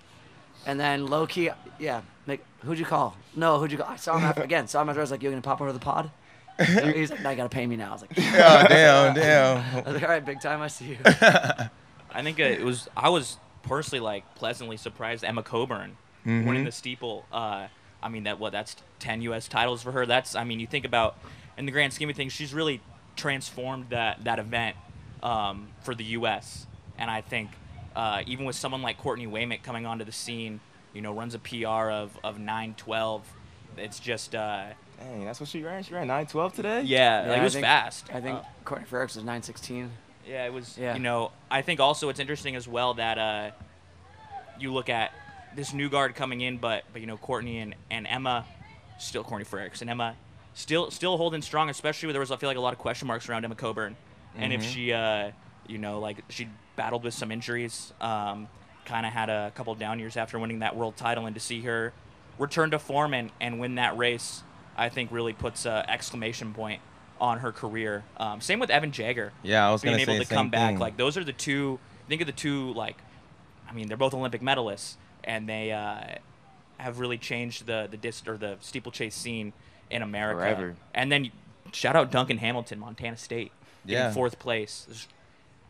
Speaker 8: and then low key, yeah. Make, who'd you call? No, who'd you call? I saw him after again. Saw him after. I was like, "You're gonna pop over the pod?" He's like, "No, you gotta pay me now." I was like,
Speaker 2: Oh damn, damn.
Speaker 8: I was like, "All right, big time. I see you."
Speaker 7: I think uh, it was. I was personally like pleasantly surprised. Emma Coburn winning the steeple. Uh, I mean that what that's ten U.S. titles for her. That's I mean you think about in the grand scheme of things, she's really transformed that that event um, for the U.S. And I think uh, even with someone like Courtney Wayment coming onto the scene, you know, runs a PR of of nine twelve. It's just uh,
Speaker 1: Dang, that's what she ran. She ran 912 today.
Speaker 7: yeah, like, it was
Speaker 8: think-
Speaker 7: fast.
Speaker 8: I think
Speaker 7: Uh,
Speaker 8: Courtney Frerichs was nine sixteen.
Speaker 7: Yeah, it was.
Speaker 8: Yeah.
Speaker 7: You know, I think also it's interesting as well that uh, you look at this new guard coming in, but but you know Courtney and, and Emma, still Courtney Frerichs and Emma, still still holding strong. Especially where there was I feel like a lot of question marks around Emma Coburn, and if she uh, you know like she battled with some injuries, um, kind of had a couple down years after winning that world title, and to see her return to form and, and win that race, I think really puts a exclamation point on her career. Um, same with Evan Jager
Speaker 2: Yeah, I was
Speaker 7: being able
Speaker 2: say
Speaker 7: to come back.
Speaker 2: thing.
Speaker 7: Like those are the two. Think of the two. Like, I mean, they're both Olympic medalists, and they uh, have really changed the the disc or the steeplechase scene in America.
Speaker 1: Forever.
Speaker 7: And then shout out Duncan Hamilton, Montana State, getting
Speaker 2: Yeah.
Speaker 7: fourth place.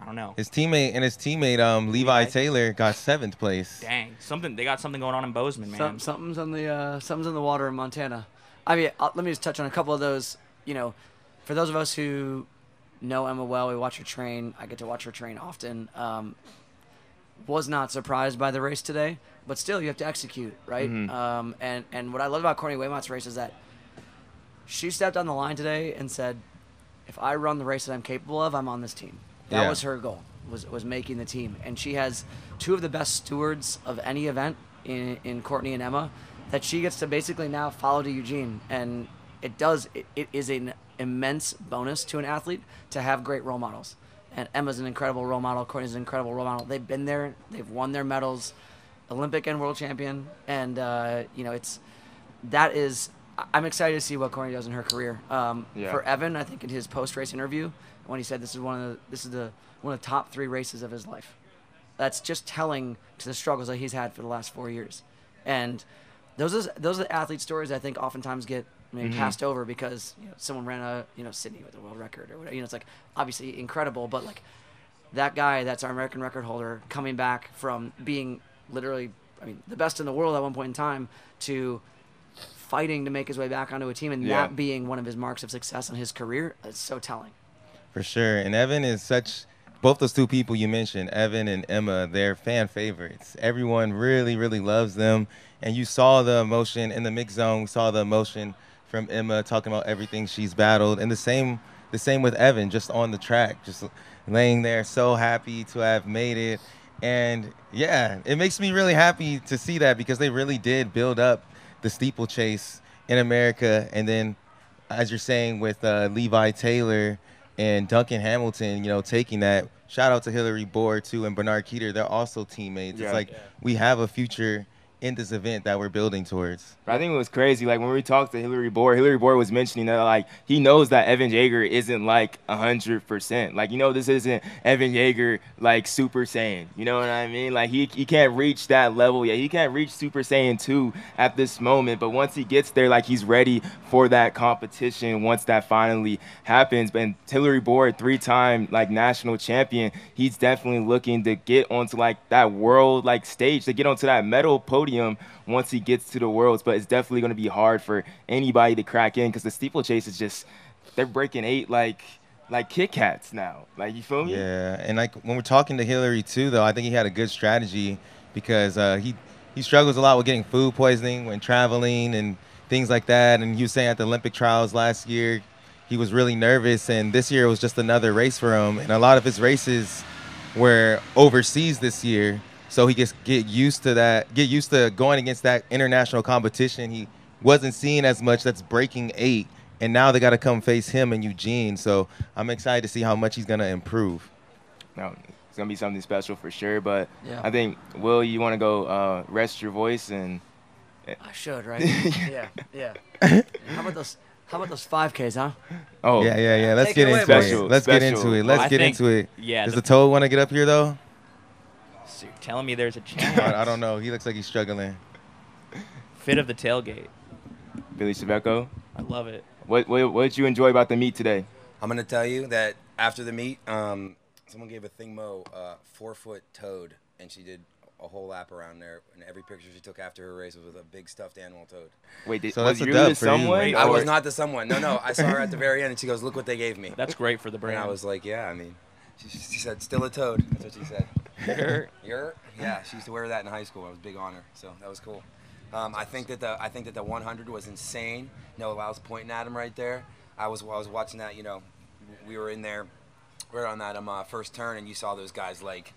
Speaker 7: I don't know.
Speaker 2: His teammate and his teammate um, Levi
Speaker 7: Levi?
Speaker 2: Taylor got seventh place.
Speaker 7: Dang, something they got something going on in Bozeman, man.
Speaker 8: Some, something's on the uh, something's in the water in Montana. I mean, uh, let me just touch on a couple of those. You know, for those of us who know Emma well, we watch her train. I get to watch her train often. Um, was not surprised by the race today, but still, you have to execute, right? Um, and and what I love about Courtney Wayment's race is that she stepped on the line today and said, "If I run the race that I'm capable of, I'm on this team." That
Speaker 2: Yeah.
Speaker 8: was her goal. Was was making the team, and she has two of the best stewards of any event in in Courtney and Emma, that she gets to basically now follow to Eugene, and it does. It, it is an immense bonus to an athlete to have great role models. And Emma's an incredible role model. Courtney's an incredible role model. They've been there. They've won their medals, Olympic and world champion, and uh, you know it's that is. I- I'm excited to see what Courtney does in her career. Um,
Speaker 1: Yeah.
Speaker 8: For Evan, I think in his post-race interview, when he said this is one of the this is the one of the top three races of his life, that's just telling to the struggles that he's had for the last four years, and those are those are the athlete stories I think oftentimes get maybe passed over because you know, someone ran a you know Sydney with a world record or whatever. You know, it's like obviously incredible, but like that guy that's our American record holder coming back from being literally, I mean, the best in the world at one point in time to fighting to make his way back onto a team and
Speaker 1: Yeah.
Speaker 8: that being one of his marks of success in his career. It's so telling.
Speaker 2: For sure. And Evan is such both those two people you mentioned, Evan and Emma, they're fan favorites. Everyone really, really loves them. And you saw the emotion in the mix zone. We saw the emotion from Emma talking about everything she's battled. And the same the same with Evan, just on the track, just laying there so happy to have made it. And yeah, it makes me really happy to see that because they really did build up the steeplechase in America. And then as you're saying with uh, Levi Taylor and Duncan Hamilton, you know, taking that. Shout out to Hillary Bor too and Benard Keter. They're also teammates.
Speaker 1: Yeah.
Speaker 2: It's like we have a future in this event that we're building towards.
Speaker 1: I think it was crazy. Like when we talked to Hillary Bor, Hillary Bor was mentioning that like he knows that Evan Jager isn't like hundred percent. Like you know this isn't Evan Jager like Super Saiyan. You know what I mean? Like he he can't reach that level yet. He can't reach Super Saiyan two at this moment. But once he gets there, like he's ready for that competition. Once that finally happens. And Hillary Bor, three time like national champion, he's definitely looking to get onto like that world like stage to get onto that medal podium once he gets to the worlds. But it's definitely going to be hard for anybody to crack in because the steeplechase is just they're breaking eight like like Kit Kats now. Like you feel me?
Speaker 2: Yeah, and like when we're talking to Hillary too, though, I think he had a good strategy because uh, he he struggles a lot with getting food poisoning when traveling and things like that. And he was saying at the Olympic trials last year, he was really nervous, and this year was just another race for him. And a lot of his races were overseas this year, so he gets get used to that, get used to going against that international competition. He wasn't seeing as much. That's breaking eight, and now they got to come face him and Eugene. So I'm excited to see how much he's gonna improve.
Speaker 1: No, it's gonna be something special for sure. But
Speaker 8: Yeah.
Speaker 1: I think Will, you want to go uh, rest your voice and
Speaker 8: I should, right? yeah, yeah. How about those? How about those 5Ks, huh?
Speaker 1: oh
Speaker 2: Yeah, yeah, yeah. Let's
Speaker 8: Take
Speaker 2: get
Speaker 8: it away,
Speaker 2: into
Speaker 1: Special,
Speaker 2: it. Let's get into it. Let's
Speaker 7: I
Speaker 2: get
Speaker 7: think-
Speaker 2: into it.
Speaker 7: yeah,
Speaker 2: Does
Speaker 7: the-
Speaker 2: the toad want to get up here though?
Speaker 7: So you're telling me there's a chance?
Speaker 2: I, I don't know. He looks like he's struggling.
Speaker 7: Fit of the tailgate.
Speaker 1: Billy Cvecko.
Speaker 7: I love it.
Speaker 1: What, what what did you enjoy about the meet today?
Speaker 9: I'm gonna tell you that after the meet, um, someone gave Athing Mu uh, four foot toad, and she did a whole lap around there. And every picture she took after her race was with a big stuffed animal toad.
Speaker 1: Wait, did,
Speaker 2: So
Speaker 1: was
Speaker 2: that's a
Speaker 1: you
Speaker 2: dub
Speaker 1: the
Speaker 2: for you.
Speaker 1: someone?
Speaker 9: I was not the someone. No, no. I saw her at the very end, and she goes, "Look what they gave me."
Speaker 7: That's great for the brand.
Speaker 9: And I was like, "Yeah, I mean." She, she said, "Still a toad." That's what she said.
Speaker 7: Sure.
Speaker 9: You're, yeah, she used to wear that in high school. It was a big honor, so that was cool. Um, I think that the I think that the 100 was insane. Noah was pointing at him right there. I was I was watching that. You know, we were in there, right on that um, uh, first turn, and you saw those guys like,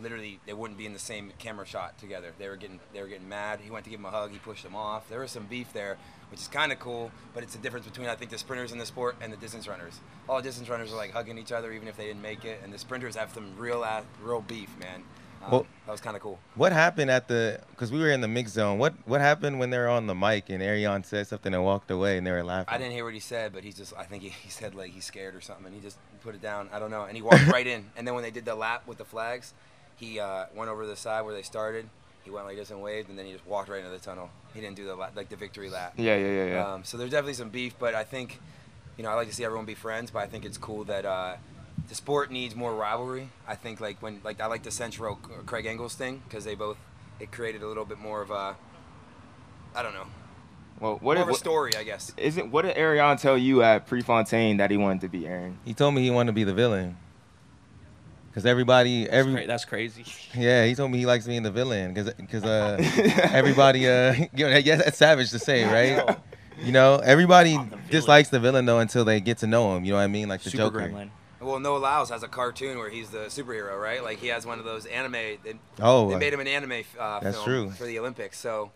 Speaker 9: literally, they wouldn't be in the same camera shot together. They were getting they were getting mad. He went to give him a hug. He pushed him off. There was some beef there, which is kind of cool. But it's the difference between I think the sprinters in the sport and the distance runners. All distance runners are like hugging each other even if they didn't make it, and the sprinters have some real ass, real beef, man. Um,
Speaker 2: Well-
Speaker 9: that was kind of cool.
Speaker 2: What happened at the? Because we were in the mix zone. What what happened when they were on the mic and Erriyon said something and walked away and they were laughing?
Speaker 9: I didn't hear what he said, but he's just, I think he, he said like he's scared or something, and he just put it down. I don't know. And he walked right in. And then when they did the lap with the flags, he uh, went over to the side where they started. He went like this and waved, and then he just walked right into the tunnel. He didn't do the lap, like the victory lap.
Speaker 1: Yeah, yeah, yeah, yeah.
Speaker 9: Um, so there's definitely some beef, but I think, you know, I like to see everyone be friends, but I think it's cool that, uh, the sport needs more rivalry. I think like when like I like the Centro Craig Engels thing because they both it created a little bit more of a I don't know
Speaker 1: Well, what
Speaker 9: more of
Speaker 1: if,
Speaker 9: a story I guess.
Speaker 1: Isn't what did Erriyon tell you at Prefontaine that he wanted to be Aaron?
Speaker 2: He told me he wanted to be the villain. Cause everybody, every
Speaker 7: Cra- That's crazy.
Speaker 2: yeah, he told me he likes being the villain. Cause, cause uh, everybody, uh, you know, yeah, that's savage to say, right? You know, everybody
Speaker 7: the
Speaker 2: dislikes the villain though until they get to know him. You know what I mean? Like the
Speaker 7: Super
Speaker 2: Joker.
Speaker 7: Gremlin.
Speaker 9: Well, Noah Lyles has a cartoon where he's the superhero, right? Like he has one of those anime. They,
Speaker 2: Oh,
Speaker 9: they made him an anime uh,
Speaker 2: That's
Speaker 9: film
Speaker 2: true.
Speaker 9: for the Olympics. So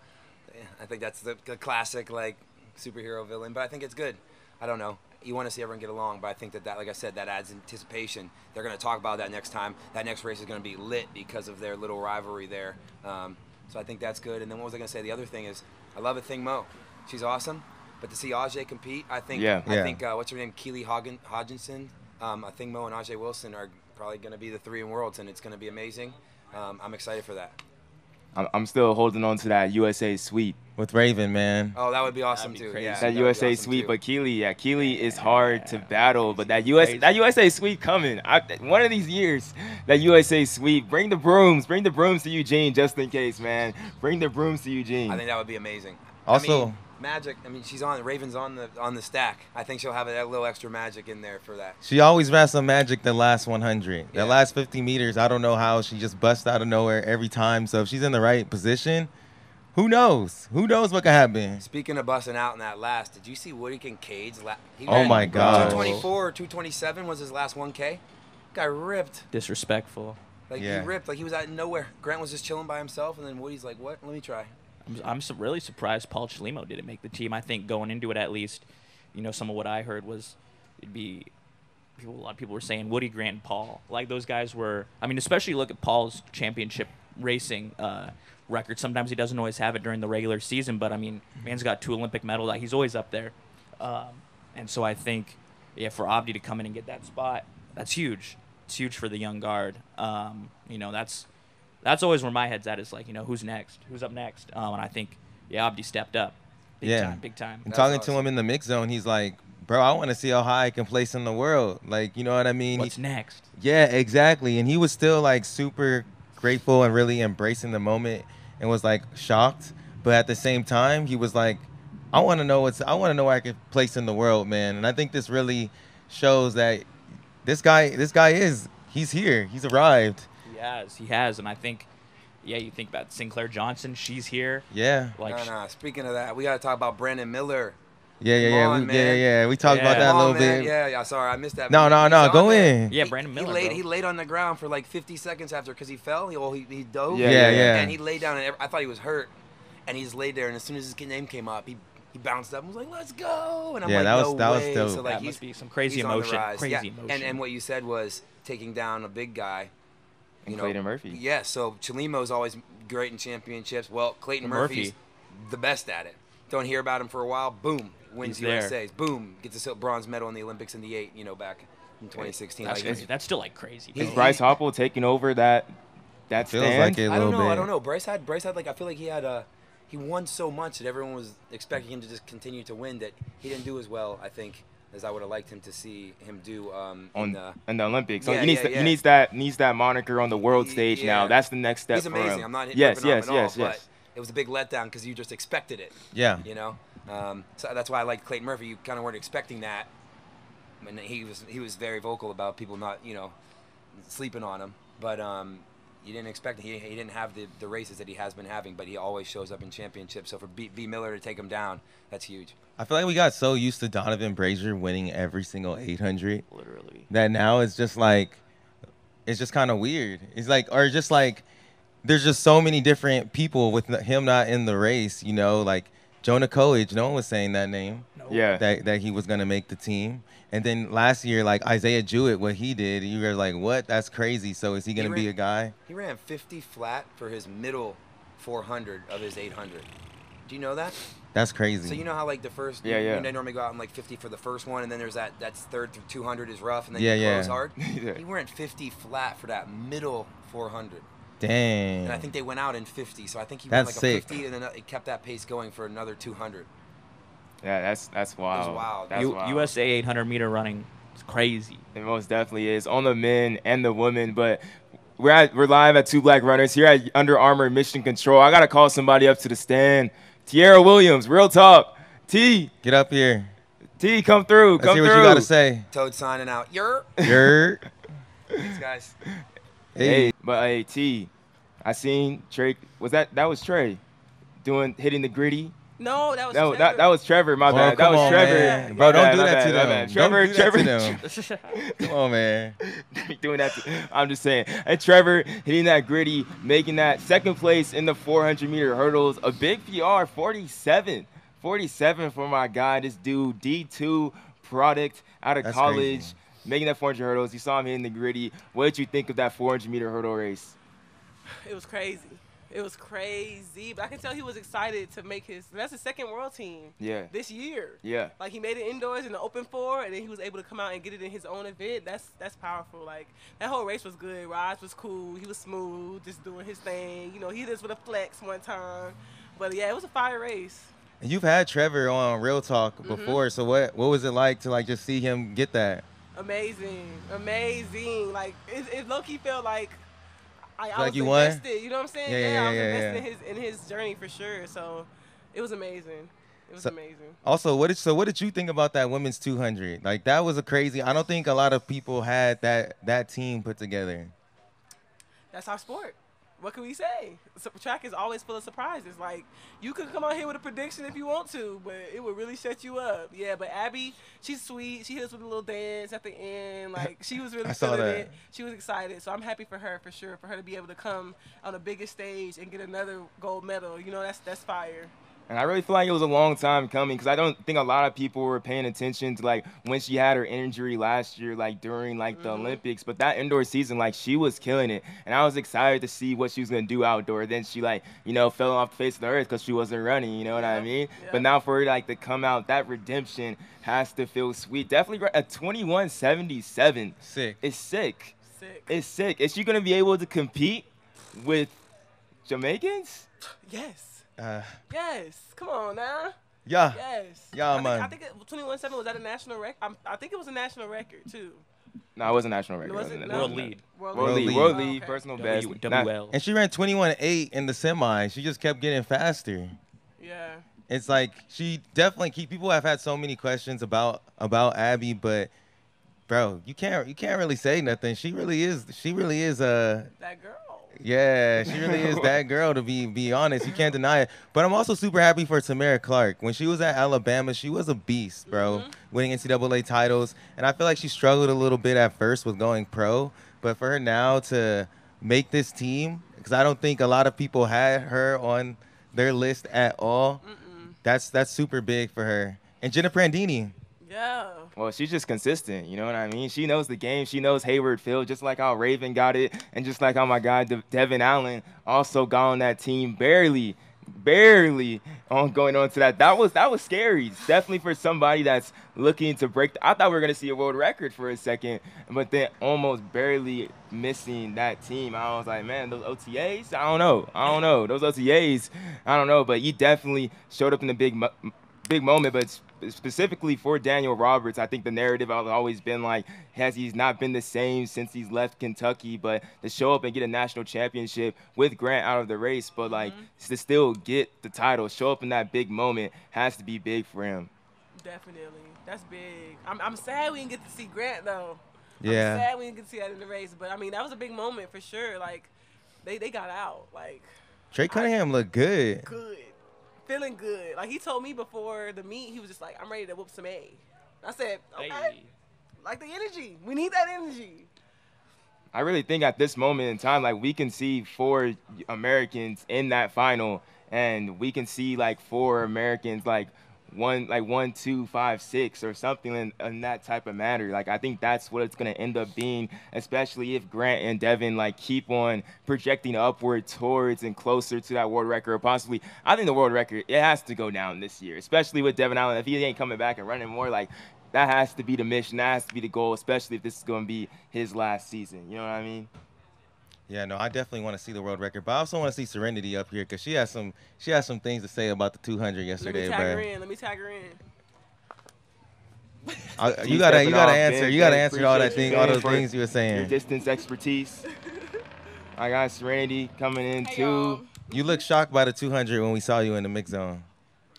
Speaker 9: yeah, I think that's the, the classic like superhero villain. But I think it's good. I don't know. You want to see everyone get along, but I think that, that like I said, that adds anticipation. They're going to talk about that next time. That next race is going to be lit because of their little rivalry there. Um, so I think that's good. And then what was I going to say? The other thing is, I love Athing Mu. She's awesome. But to see Ajeé compete, I think
Speaker 1: Yeah.
Speaker 9: I
Speaker 2: Yeah.
Speaker 9: think uh, what's her name, Keely Hodgin- Hodgkinson. Um, I think Mu and Ajeé Wilson are probably going to be the three in worlds, and it's going to be amazing. Um, I'm excited for that.
Speaker 1: I'm, I'm still holding on to that USA sweep.
Speaker 2: with Raven, man.
Speaker 9: Oh, that would be awesome
Speaker 7: be
Speaker 9: too.
Speaker 7: crazy.
Speaker 9: Yeah,
Speaker 1: That
Speaker 9: would be
Speaker 1: USA
Speaker 9: awesome,
Speaker 1: sweep,
Speaker 9: too.
Speaker 1: but Keely, yeah, Keely is hard to battle. But that US,
Speaker 7: Crazy.
Speaker 1: that USA sweep coming. I, one of these years, that USA sweep. Bring the brooms, bring the brooms to Eugene, just in case, man. Bring the brooms to Eugene.
Speaker 9: I think that would be amazing.
Speaker 2: Also-
Speaker 9: I mean, magic. I mean, she's on Raven's on the on the stack. I think she'll have a, little extra magic in there for that.
Speaker 2: She always has some magic the last 100.
Speaker 9: Yeah.
Speaker 2: The last 50 meters, I don't know how she just busts out of nowhere every time. So if she's in the right position, who knows? Who knows what could happen?
Speaker 9: Speaking of busting out in that last, did you see Woody Kincaid's last?
Speaker 2: Oh my God.
Speaker 9: 224 or 227 was his last 1K. Guy ripped.
Speaker 7: Disrespectful.
Speaker 9: Like
Speaker 2: Yeah.
Speaker 9: he ripped. Like he was out of nowhere. Grant was just chilling by himself, and then Woody's like, "What? Let me try."
Speaker 7: I'm, I'm really surprised Paul Chelimo didn't make the team. I think going into it, at least, you know, some of what I heard was it'd be people. A lot of people were saying Woody Grant and Paul. Like those guys were. I mean, especially look at Paul's championship racing uh, record. Sometimes he doesn't always have it during the regular season, but I mean, man's got two Olympic medals. He's always up there. Um, and so I think, yeah, for Abdi to come in and get that spot, that's huge. It's huge for the young guard. Um, you know, that's that's always where my head's at. Is like, you know, who's next? Who's up next? Um, and I think, yeah, Abdi stepped up, big
Speaker 2: Yeah.
Speaker 7: time, big time.
Speaker 2: And
Speaker 9: That's
Speaker 2: talking to him in the mix zone, he's like, bro, I want to see how high I can place in the world. Like, you know what I mean? He-
Speaker 7: What's next?
Speaker 2: Yeah, exactly. And he was still like super grateful and really embracing the moment and was like shocked. But at the same time, he was like, I want to know what's I want to know where I can place in the world, man. And I think this really shows that this guy this guy is he's here. He's arrived.
Speaker 7: He has, he has, and I think, yeah, you think about Sinclaire Johnson. She's here.
Speaker 2: Yeah.
Speaker 7: Like,
Speaker 9: no, no. Speaking of that, we got to talk about Brandon Miller.
Speaker 2: Yeah, yeah, yeah.
Speaker 9: on,
Speaker 2: we, yeah, yeah, yeah. We talked about
Speaker 7: Yeah.
Speaker 2: that a little
Speaker 9: man.
Speaker 2: bit.
Speaker 9: Yeah, yeah. Sorry, I missed that.
Speaker 2: No,
Speaker 9: but
Speaker 2: no, no, go
Speaker 9: there.
Speaker 2: in.
Speaker 7: Yeah,
Speaker 9: He-
Speaker 7: Brandon
Speaker 9: he
Speaker 7: Miller,
Speaker 9: laid
Speaker 7: bro.
Speaker 9: he laid on the ground for like 50 seconds after because he fell. He, well, he, he dove.
Speaker 1: Yeah,
Speaker 2: Yeah, yeah.
Speaker 9: And he laid down, and ev- I thought he was hurt, and he just laid there. And as soon as his name came up, he he bounced up and was like, "Let's go!" And I'm
Speaker 2: Yeah,
Speaker 9: like,
Speaker 2: that was-
Speaker 9: "No
Speaker 2: that was
Speaker 9: way."
Speaker 2: dope.
Speaker 9: So like,
Speaker 7: That
Speaker 9: he's,
Speaker 7: must be some crazy
Speaker 9: he's on the
Speaker 7: emotion. Crazy
Speaker 9: yeah.
Speaker 7: emotion.
Speaker 9: And and what you said was taking down a big guy. You know,
Speaker 1: Clayton Murphy.
Speaker 9: Yeah. So Chelimo's always great in championships. Well, Clayton
Speaker 7: Murphy.
Speaker 9: Murphy's the best at it. Don't hear about him for a while. Boom, wins
Speaker 7: He's there.
Speaker 9: USA's. Boom, gets a bronze medal in the Olympics in the eight. You know, back in 2016.
Speaker 7: that's
Speaker 9: Like,
Speaker 7: crazy. That's still like crazy.
Speaker 1: Is
Speaker 7: bro.
Speaker 1: Bryce Hoppel taking over that that
Speaker 2: Feels
Speaker 1: stand?
Speaker 2: like it a
Speaker 9: I don't know.
Speaker 2: bit.
Speaker 9: I don't know. Bryce had Bryce had like I feel like he had a he won so much that everyone was expecting him to just continue to win that he didn't do as well. I think as I would have liked him to see him do um, in
Speaker 1: on
Speaker 9: the.
Speaker 1: in the Olympics. So
Speaker 9: Yeah,
Speaker 1: he needs
Speaker 9: yeah,
Speaker 1: to-
Speaker 9: yeah.
Speaker 1: he needs that needs that moniker on the world stage
Speaker 9: yeah.
Speaker 1: now. That's the next step
Speaker 9: He's
Speaker 1: for
Speaker 9: amazing.
Speaker 1: him.
Speaker 9: I'm not hit-
Speaker 1: yes,
Speaker 9: ripping on
Speaker 1: yes,
Speaker 9: him at all,
Speaker 1: yes, yes.
Speaker 9: but it was a big letdown because you just expected it.
Speaker 2: Yeah.
Speaker 9: You know, um, so that's why I like Clayton Murphy. You kind of weren't expecting that, and he was he was very vocal about people not you know sleeping on him, but um, you didn't expect. He, he didn't have the, the races that he has been having, but he always shows up in championships. So for B, B Miller to take him down, that's huge.
Speaker 2: I feel like we got so used to Donavan Brazier winning every single 800
Speaker 7: Literally.
Speaker 2: that now it's just like it's just kind of weird. It's like or just like there's just so many different people with him not in the race, you know, like Jonah Koech, no one was saying that name.
Speaker 1: Yeah.
Speaker 2: That that he was gonna make the team. And then last year, like Isaiah Jewett, what he did, you were like, what? That's crazy. So is he gonna be
Speaker 9: ran-
Speaker 2: a guy?
Speaker 9: He ran 50 flat for his middle 400 of his 800. Do you know that?
Speaker 2: That's crazy.
Speaker 9: So you know how like the first
Speaker 1: Yeah, yeah.
Speaker 9: they normally go out in like 50 for the first one, and then there's that that's third through 200 is rough, and then
Speaker 2: Yeah,
Speaker 9: you close
Speaker 2: yeah.
Speaker 9: hard.
Speaker 1: Yeah.
Speaker 9: He went 50 flat for that middle 400,
Speaker 2: Dang.
Speaker 9: and I think they went out in 50. So I think he
Speaker 2: That's
Speaker 9: ran like
Speaker 2: sick.
Speaker 9: a 50, and then uh, it kept that pace going for another 200.
Speaker 1: Yeah, that's that's wild.
Speaker 9: wild.
Speaker 1: That's
Speaker 7: U-
Speaker 1: wild.
Speaker 7: USA 800 meter running It's crazy.
Speaker 1: It most definitely is on the men and the women. But we're at, we're live at Two Black Runners here at Under Armour Mission Control. I gotta call somebody up to the stand. Tiarra Williams, real talk. T,
Speaker 2: Get up here.
Speaker 1: T, come through,
Speaker 2: Let's
Speaker 1: come
Speaker 2: hear
Speaker 1: through.
Speaker 2: what you gotta say.
Speaker 9: Toad signing out. You're.
Speaker 2: You're.
Speaker 9: Thanks, guys.
Speaker 1: Hey, but hey, T, I seen Trey. Was that that was Trey doing hitting the gritty?
Speaker 10: No, that was
Speaker 1: No,
Speaker 10: Trevor.
Speaker 1: that, that was Trevor. My
Speaker 2: Oh,
Speaker 1: bad. That was
Speaker 2: on,
Speaker 1: Trevor.
Speaker 2: man. Bro, don't
Speaker 1: bad,
Speaker 2: do that
Speaker 1: bad,
Speaker 2: to
Speaker 1: my
Speaker 2: them.
Speaker 1: bad.
Speaker 2: Don't
Speaker 1: Trevor,
Speaker 2: do that to
Speaker 1: Trevor.
Speaker 2: them. Come on, man.
Speaker 1: doing that. To, I'm just saying. And Trevor hitting that gritty, making that second place in the 400 meter hurdles. A big PR, 47. 47 for my guy. This dude, D2 product out of
Speaker 2: That's
Speaker 1: college,
Speaker 2: crazy.
Speaker 1: Making that 400 hurdles. You saw him hitting the gritty. What did you think of that 400 meter hurdle race?
Speaker 10: It was crazy. It was crazy, but I can tell he was excited to make his. That's his second world team.
Speaker 1: Yeah.
Speaker 10: This year.
Speaker 1: Yeah.
Speaker 10: Like he made it indoors in the open four, and then he was able to come out and get it in his own event. That's that's powerful. Like that whole race was good. Rai was cool. He was smooth, just doing his thing. You know, he did this with a flex one time, but yeah, it was a fire race.
Speaker 2: And You've had Trevor on Real Talk
Speaker 10: Mm-hmm.
Speaker 2: before, so what what was it like to like just see him get that?
Speaker 10: Amazing, amazing. Like it, it low key felt like I, I
Speaker 2: Like
Speaker 10: was
Speaker 2: you won?
Speaker 10: invested. You know what I'm saying?
Speaker 2: Yeah, yeah,
Speaker 10: I
Speaker 2: yeah,
Speaker 10: was
Speaker 2: yeah,
Speaker 10: invested
Speaker 2: yeah.
Speaker 10: in his in his journey for sure. So it was amazing. It was
Speaker 2: So-
Speaker 10: amazing.
Speaker 2: Also, what did so what did you think about that women's 200? Like that was a crazy. I don't think a lot of people had that that team put together.
Speaker 10: That's our sport. What can we say? So, track is always full of surprises. Like you could come out here with a prediction if you want to, but it would really shut you up. Yeah, but Abby, she's sweet. She hits with a little dance at the end. Like she was really feeling it. She was excited. So I'm happy for her for sure. For her to be able to come on the biggest stage and get another gold medal. You know, that's that's fire.
Speaker 1: And I really feel like it was a long time coming because I don't think a lot of people were paying attention to like when she had her injury last year, like during like the mm-hmm. Olympics. But that indoor season, like she was killing it, and I was excited to see what she was gonna do outdoor. Then she like you know fell off the face of the earth because she wasn't running. You know what I mean? But now for her like to come out, that redemption has to feel sweet. Definitely a 21.77.
Speaker 2: Sick.
Speaker 1: It's sick.
Speaker 10: Sick.
Speaker 1: It's sick. Is she gonna be able to compete with Jamaicans?
Speaker 10: Yes.
Speaker 2: Uh,
Speaker 10: Yes. Come on now.
Speaker 2: yeah.
Speaker 10: Yes.
Speaker 2: Yeah,
Speaker 10: I think,
Speaker 2: man.
Speaker 10: I think it, 21-7 was that a national record? I think it was a national record too.
Speaker 1: No, it was a national record.
Speaker 10: Was
Speaker 1: It
Speaker 10: it?
Speaker 1: wasn't
Speaker 10: No.
Speaker 7: World lead.
Speaker 10: World,
Speaker 1: World
Speaker 2: lead.
Speaker 1: lead,
Speaker 2: World
Speaker 1: world
Speaker 10: lead.
Speaker 1: lead,
Speaker 10: Okay.
Speaker 1: personal
Speaker 7: W-
Speaker 1: best. Not-
Speaker 7: WL.
Speaker 2: And she ran 21.8 in the semi. She just kept getting faster.
Speaker 10: Yeah.
Speaker 2: It's like she definitely keep people have had so many questions about about Abby, but bro, you can't you can't really say nothing. She really is she really is uh
Speaker 10: That girl.
Speaker 2: Yeah, she really is that girl to be be honest. You can't deny it. But I'm also super happy for Tamara Clark. When she was at Alabama, she was a beast, bro. Mm-hmm. Winning NCAA titles. And I feel like she struggled a little bit at first with going pro. But for her now to make this team, because I don't think a lot of people had her on their list at all. That's that's super big for her. And Jenna Prandini.
Speaker 10: Yeah.
Speaker 1: Well, she's just consistent. You know what I mean? She knows the game. She knows Hayward Field, just like how Raven got it, and just like how my guy De- Devon Allen also got on that team barely, barely on going on to that. That was that was scary. Definitely for somebody that's looking to break. The, I thought we were gonna see a world record for a second, but then almost barely missing that team. I was like, man, those OTAs. I don't know. I don't know. Those OTAs. I don't know. But he definitely showed up in the big. Big moment, but specifically for Daniel Roberts, I think the narrative has always been like, has he's not been the same since he's left Kentucky, but to show up and get a national championship with Grant out of the race, but mm-hmm. like to still get the title, show up in that big moment has to be big for him.
Speaker 10: Definitely. That's big. I'm, I'm sad we didn't get to see Grant though.
Speaker 2: Yeah.
Speaker 10: I'm sad we didn't get to see that in the race, but I mean that was a big moment for sure. Like they they got out like
Speaker 2: Trey Cunningham looked good.
Speaker 10: good, feeling good. Like he told me before the meet, he was just like, I'm ready to whoop some A. I said, okay.
Speaker 7: Hey.
Speaker 10: Like the energy. We need that energy.
Speaker 1: I really think at this moment in time, like we can see four Americans in that final, and we can see like four Americans like one like one two five six or something in, in that type of matter. Like i think that's what it's going to end up being especially if grant and devon like keep on projecting upward towards and closer to that world record or possibly i think the world record it has to go down this year especially with devon allen. If he ain't coming back and running more like that has to be the mission that has to be the goal especially if this is going to be his last season. You know what i mean
Speaker 2: Yeah, no, I definitely want to see the world record, but I also want to see Serenity up here because she has some she has some things to say about the 200 yesterday.
Speaker 10: Let me
Speaker 2: yesterday,
Speaker 10: tag her in. Let me tag her in.
Speaker 2: I-
Speaker 1: T
Speaker 2: you gotta, you gotta
Speaker 1: off,
Speaker 2: answer.
Speaker 1: Ben,
Speaker 2: You gotta
Speaker 1: Ben,
Speaker 2: answer all that thing, all those things you were
Speaker 1: Your
Speaker 2: saying.
Speaker 1: distance expertise. I got Serenity coming in
Speaker 11: Hey,
Speaker 1: too.
Speaker 11: y'all.
Speaker 2: You look shocked by the 200 when we saw you in the mix zone.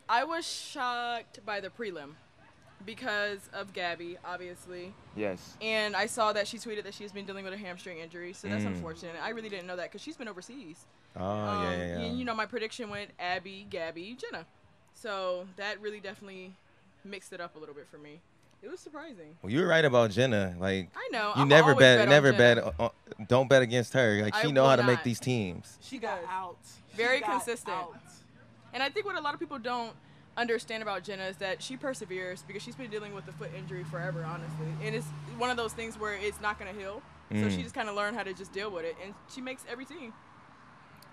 Speaker 11: I was shocked by the prelim because of Gabby, obviously.
Speaker 1: Yes.
Speaker 11: And I saw that she tweeted that she's been dealing with a hamstring injury, so that's
Speaker 2: Mm.
Speaker 11: unfortunate. I really didn't know that because she's been overseas.
Speaker 2: Oh
Speaker 11: Um,
Speaker 2: yeah, yeah, yeah.
Speaker 11: And you know, my prediction went Abby, Gabby, Jenna. So that really definitely mixed it up a little bit for me. It was surprising.
Speaker 2: Well, you were right about Jenna. Like
Speaker 11: I know,
Speaker 2: you
Speaker 11: I'ma
Speaker 2: never bet,
Speaker 11: bet
Speaker 2: never
Speaker 11: Jenna.
Speaker 2: bet. on- don't bet against her. Like
Speaker 11: I
Speaker 2: she know
Speaker 11: will
Speaker 2: how to make these teams.
Speaker 10: She got out.
Speaker 11: Very
Speaker 10: She got
Speaker 11: consistent.
Speaker 10: out.
Speaker 11: And I think what a lot of people don't understand about Jenna is that she perseveres because she's been dealing with the foot injury forever, honestly. And it's one of those things where it's not going to heal. So
Speaker 1: Mm.
Speaker 11: she just kind of learned how to just deal with it. And she makes every team.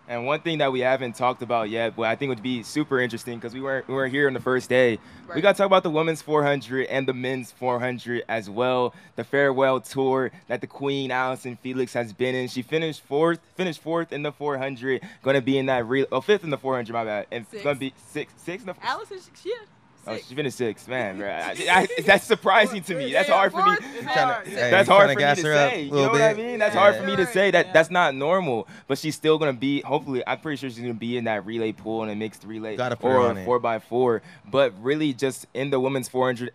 Speaker 1: And one thing that we haven't talked about yet, but I think would be super interesting because we weren't we weren't here on the first day. We got to talk about the women's 400 and the men's 400 as well. The farewell tour that the Queen Allyson Felix has been in. She finished fourth, finished fourth in the 400. Going to be in that real, oh fifth in the 400, my bad, and going to be six, six in the.
Speaker 11: Allyson, yeah.
Speaker 1: Oh, she finished sixth, man. bro. I, I, that's surprising to me. That's hard for me.
Speaker 11: Fourth is
Speaker 2: Tryna-
Speaker 11: hard.
Speaker 2: hey,
Speaker 1: That's hard
Speaker 2: tryna
Speaker 1: for me to
Speaker 2: her up
Speaker 1: say.
Speaker 2: a
Speaker 1: You know
Speaker 2: little
Speaker 1: what I mean? That's
Speaker 11: Yeah.
Speaker 1: hard for me to say. That that's not normal. But she's still gonna be. Hopefully, I'm pretty sure she's gonna be in that relay pool in a mixed relay
Speaker 2: Gotta put her
Speaker 1: or
Speaker 2: on it.
Speaker 1: four by four. But really, just in the women's 400.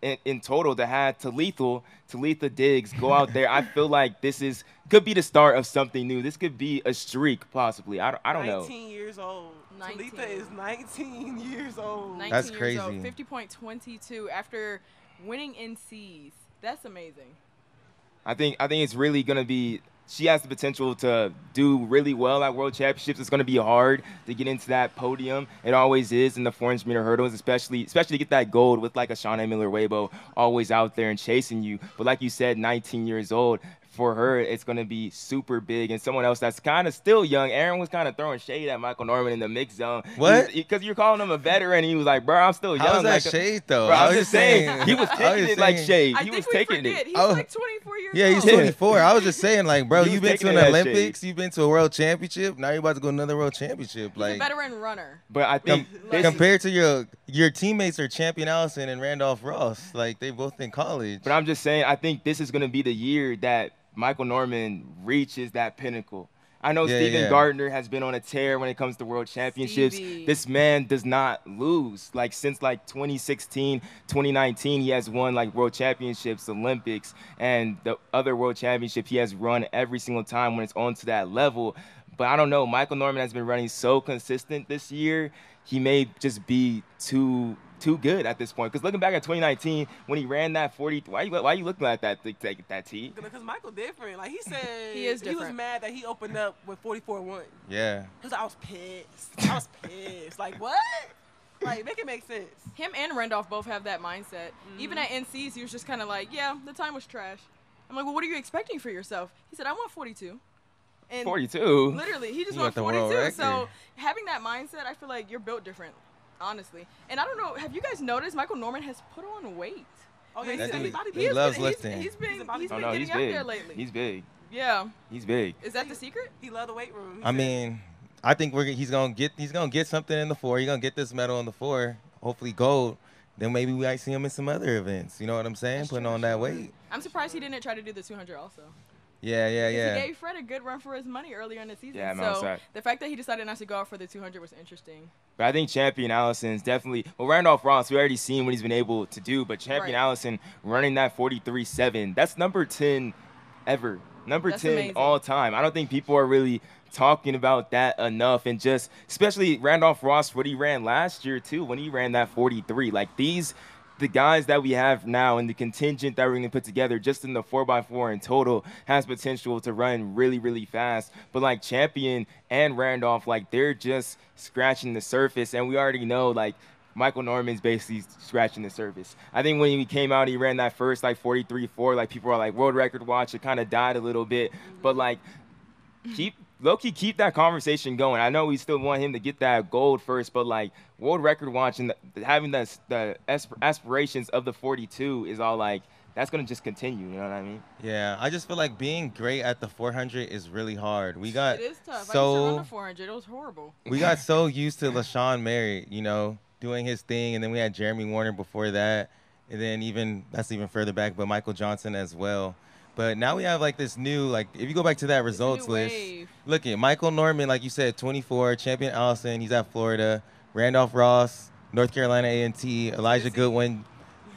Speaker 1: In, in total, to have Talitha, Talitha Diggs go out there, I feel like this is could be the start of something new. This could be a streak, possibly. I don't, I don't know.
Speaker 10: 19 years old.
Speaker 11: 19.
Speaker 10: Talitha is 19 years old.
Speaker 11: 19
Speaker 2: That's
Speaker 11: years old,
Speaker 2: crazy.
Speaker 11: 50.22 after winning NCs. That's amazing.
Speaker 1: I think I think it's really gonna be. She has the potential to do really well at World Championships. It's gonna be hard to get into that podium. It always is in the 400 meter hurdles, especially especially to get that gold with like a Shaunae Miller-Uibo always out there and chasing you. But like you said, 19 years old. For her, it's going to be super big. And someone else that's kind of still young. Aaron was kind of throwing shade at Michael Norman in the mix zone.
Speaker 2: What?
Speaker 1: Because you're calling him a veteran. And he was like, bro, I'm still young.
Speaker 2: How is that
Speaker 1: like, uh,
Speaker 2: shade though?
Speaker 1: Bro,
Speaker 2: I was
Speaker 1: just saying,
Speaker 2: saying-
Speaker 1: he was
Speaker 2: I was
Speaker 1: taking
Speaker 2: just
Speaker 1: it like
Speaker 2: saying-
Speaker 1: shade.
Speaker 11: I
Speaker 1: He
Speaker 11: think
Speaker 1: was
Speaker 11: we
Speaker 1: taking
Speaker 11: forget.
Speaker 1: it.
Speaker 11: He's
Speaker 2: Oh.
Speaker 11: like 24 years
Speaker 2: Yeah,
Speaker 11: old.
Speaker 2: he's 24. I was just saying, like, bro, you've been to an
Speaker 1: that shade.
Speaker 2: Olympics, you've been to a world championship, now you're about to go to another world championship.
Speaker 11: He's a
Speaker 2: Like,
Speaker 11: veteran runner.
Speaker 1: But I think this is-
Speaker 2: compared to your your teammates are Champion Allen and Randolph Ross, like they both in college.
Speaker 1: But I'm just saying, I think this is going to be the year that Michael Norman reaches that pinnacle. I know
Speaker 2: Yeah,
Speaker 1: Steven
Speaker 2: yeah.
Speaker 1: Gardner has been on a tear when it comes to world championships.
Speaker 11: Stevie.
Speaker 1: This man does not lose. Like since like 2016, 2019, he has won like world championships, Olympics, and the other world championship he has run every single time when it's on to that level. But I don't know. Michael Norman has been running so consistent this year. He may just be too too good at this point. Because looking back at 2019, when he ran that 40, why you why you looking at that that, that T?
Speaker 10: Because Michael different. Like he said,
Speaker 11: He is
Speaker 10: He was mad that he opened up with 44-1.
Speaker 2: Yeah.
Speaker 10: Cause I was pissed. I was pissed. Like what? Like make it make sense.
Speaker 11: Him and Randolph both have that mindset.
Speaker 10: Mm-hmm.
Speaker 11: Even at NCs, he was just kind of like, yeah, the time was trash. I'm like, well, what are you expecting for yourself? He said, I want 42. And
Speaker 1: 42.
Speaker 11: Literally, he just
Speaker 2: You
Speaker 11: went
Speaker 2: world
Speaker 11: 42. So having that mindset, I feel like you're built different, honestly. And I don't know, have you guys noticed Michael Norman has put on weight?
Speaker 10: Oh yeah, he's
Speaker 2: dude-
Speaker 10: body
Speaker 2: he loves
Speaker 11: been, he's-
Speaker 2: lifting.
Speaker 11: he's been,
Speaker 10: He's a body-
Speaker 11: he's
Speaker 1: Oh
Speaker 11: been
Speaker 1: no,
Speaker 11: getting
Speaker 1: he's
Speaker 11: out
Speaker 1: big.
Speaker 11: there lately.
Speaker 1: He's big.
Speaker 11: yeah.
Speaker 1: He's big.
Speaker 11: Is that the secret?
Speaker 10: He loved the weight room. He
Speaker 2: I
Speaker 10: said.
Speaker 2: mean, I think we're he's gonna get he's gonna get something in the four. He's gonna get this medal in the four. Hopefully gold. Then maybe we might see him in some other events. You know what I'm saying?
Speaker 11: That's
Speaker 2: Putting
Speaker 11: true,
Speaker 2: on that weight.
Speaker 11: I'm surprised he didn't try to do the 200 also.
Speaker 2: Yeah, yeah, yeah.
Speaker 11: He gave Fred a good run for his money earlier in the season.
Speaker 1: Yeah, man,
Speaker 11: so
Speaker 1: sorry.
Speaker 11: the fact that he decided not to go out for the 200 was interesting.
Speaker 1: But I think Champion Allen is definitely well Randolph Ross, we already seen what he's been able to do, but Champion
Speaker 11: Right.
Speaker 1: Allison running that 43-7, that's number 10 ever. Number
Speaker 11: That's
Speaker 1: 10
Speaker 11: amazing.
Speaker 1: all time. I don't think people are really talking about that enough and just especially Randolph Ross what he ran last year too when he ran that 43. Like these the guys that we have now and the contingent that we're going to put together just in the 4x4 in total has potential to run really really fast but like champion and randolph like they're just scratching the surface and we already know like Michael Norman's basically scratching the surface. I think when he came out, he ran that first like 43-4. Like people are like world record watch. It kind of died a little bit, but like keep Loki keep that conversation going. I know we still want him to get that gold first, but like world record watching, having the the aspirations of the 42 is all like that's gonna just continue. You know what I mean?
Speaker 2: Yeah, I just feel like being great at the 400 is really hard. We got
Speaker 11: it is tough. I used to
Speaker 2: so
Speaker 11: run the 400. It was horrible.
Speaker 2: we got so used to LaShawn Merritt, you know, doing his thing, and then we had Jeremy Wariner before that, and then even that's even further back, but Michael Johnson as well. But now we have like this new like if you go back to that results list,
Speaker 11: wave.
Speaker 2: look at Michael Norman, like you said, 24, champion Allen, he's at Florida, Randolph Ross, North Carolina A&T, Elijah Goodwin,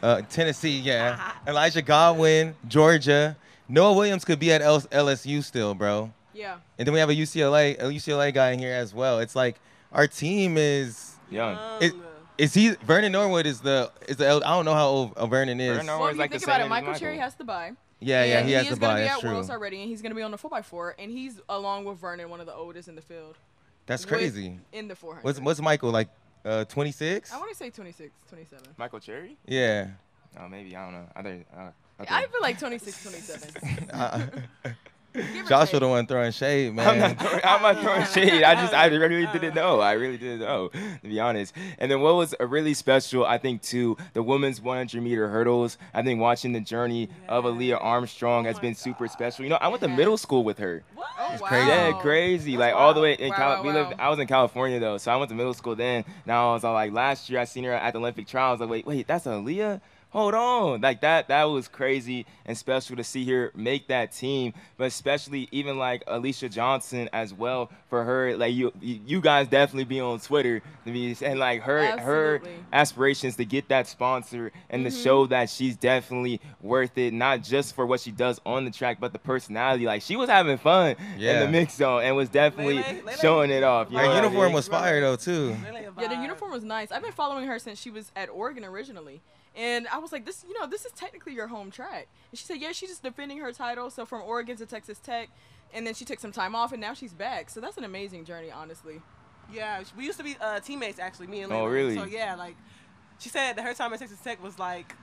Speaker 2: uh, Tennessee, yeah, Elijah Godwin, Georgia. Noah Williams could be at L- LSU still, bro.
Speaker 11: Yeah.
Speaker 2: And then we have a UCLA, a UCLA guy in here as well. It's like our team is
Speaker 1: young.
Speaker 2: Is, is he Vernon Norwood is the is the I don't know how old uh, Vernon is.
Speaker 1: Vernon
Speaker 11: Well,
Speaker 1: Norwood's
Speaker 11: if you
Speaker 1: like the
Speaker 11: think about
Speaker 1: same
Speaker 11: it, Michael
Speaker 1: Michael.
Speaker 11: Cherry has to buy.
Speaker 2: Yeah, yeah,
Speaker 11: And
Speaker 2: he has
Speaker 11: is
Speaker 2: to
Speaker 11: gonna be
Speaker 2: That's
Speaker 11: at
Speaker 2: true.
Speaker 11: Worlds already, and he's going to be on the 4x4, and he's along with Vernon, one of the oldest in the field.
Speaker 2: That's crazy.
Speaker 11: in the 400.
Speaker 2: What's what's Michael like? Uh, 26?
Speaker 11: I want to say 26, 27.
Speaker 1: Michael Cherry?
Speaker 2: Yeah.
Speaker 1: Oh, maybe I don't know. I think. Uh, okay.
Speaker 11: I feel like 26, 27.
Speaker 2: Uh,
Speaker 11: Give or
Speaker 2: Joshua
Speaker 11: take.
Speaker 2: the one throwing shade, man.
Speaker 1: I'm not, throwing, I'm not throwing shade. I just, I really didn't know. I really didn't know, to be honest. And then what was a really special, I think, too, the women's 100 meter hurdles. I think watching the journey of Alia Armstrong has been super special. You know, I went to middle school with her. What?
Speaker 11: Oh, wow.
Speaker 2: crazy.
Speaker 1: Yeah, crazy. like all the way in
Speaker 11: Wow,
Speaker 1: Cal-
Speaker 11: wow,
Speaker 1: we lived. I was in California though, so I went to middle school then. Now I was all like, last year I seen her at the Olympic trials. Like, wait, wait, that's Alia. Hold on, like that. That was crazy and special to see her make that team. But especially even like Alaysha Johnson as well for her. Like you, you guys definitely be on Twitter and like her, her aspirations to get that sponsor and to show that she's definitely worth it, not just for what she does on the track, but the personality. Like she was having fun in the mix zone and was definitely
Speaker 10: Lele- Lele-
Speaker 1: showing it off. You know
Speaker 2: Her
Speaker 1: what I
Speaker 2: uniform
Speaker 1: mean?
Speaker 2: was fire though too.
Speaker 11: Yeah, the uniform was nice. I've been following her since she was at Oregon originally. And I was like, this, you know, this is technically your home track. And she said, yeah, she's just defending her title. So from Oregon to Texas Tech. And then she took some time off and now she's back. So that's an amazing journey, honestly.
Speaker 10: Yeah, we used to be uh, teammates actually, me and
Speaker 1: Oh, really?
Speaker 10: So yeah, like she said that her time at Texas Tech was like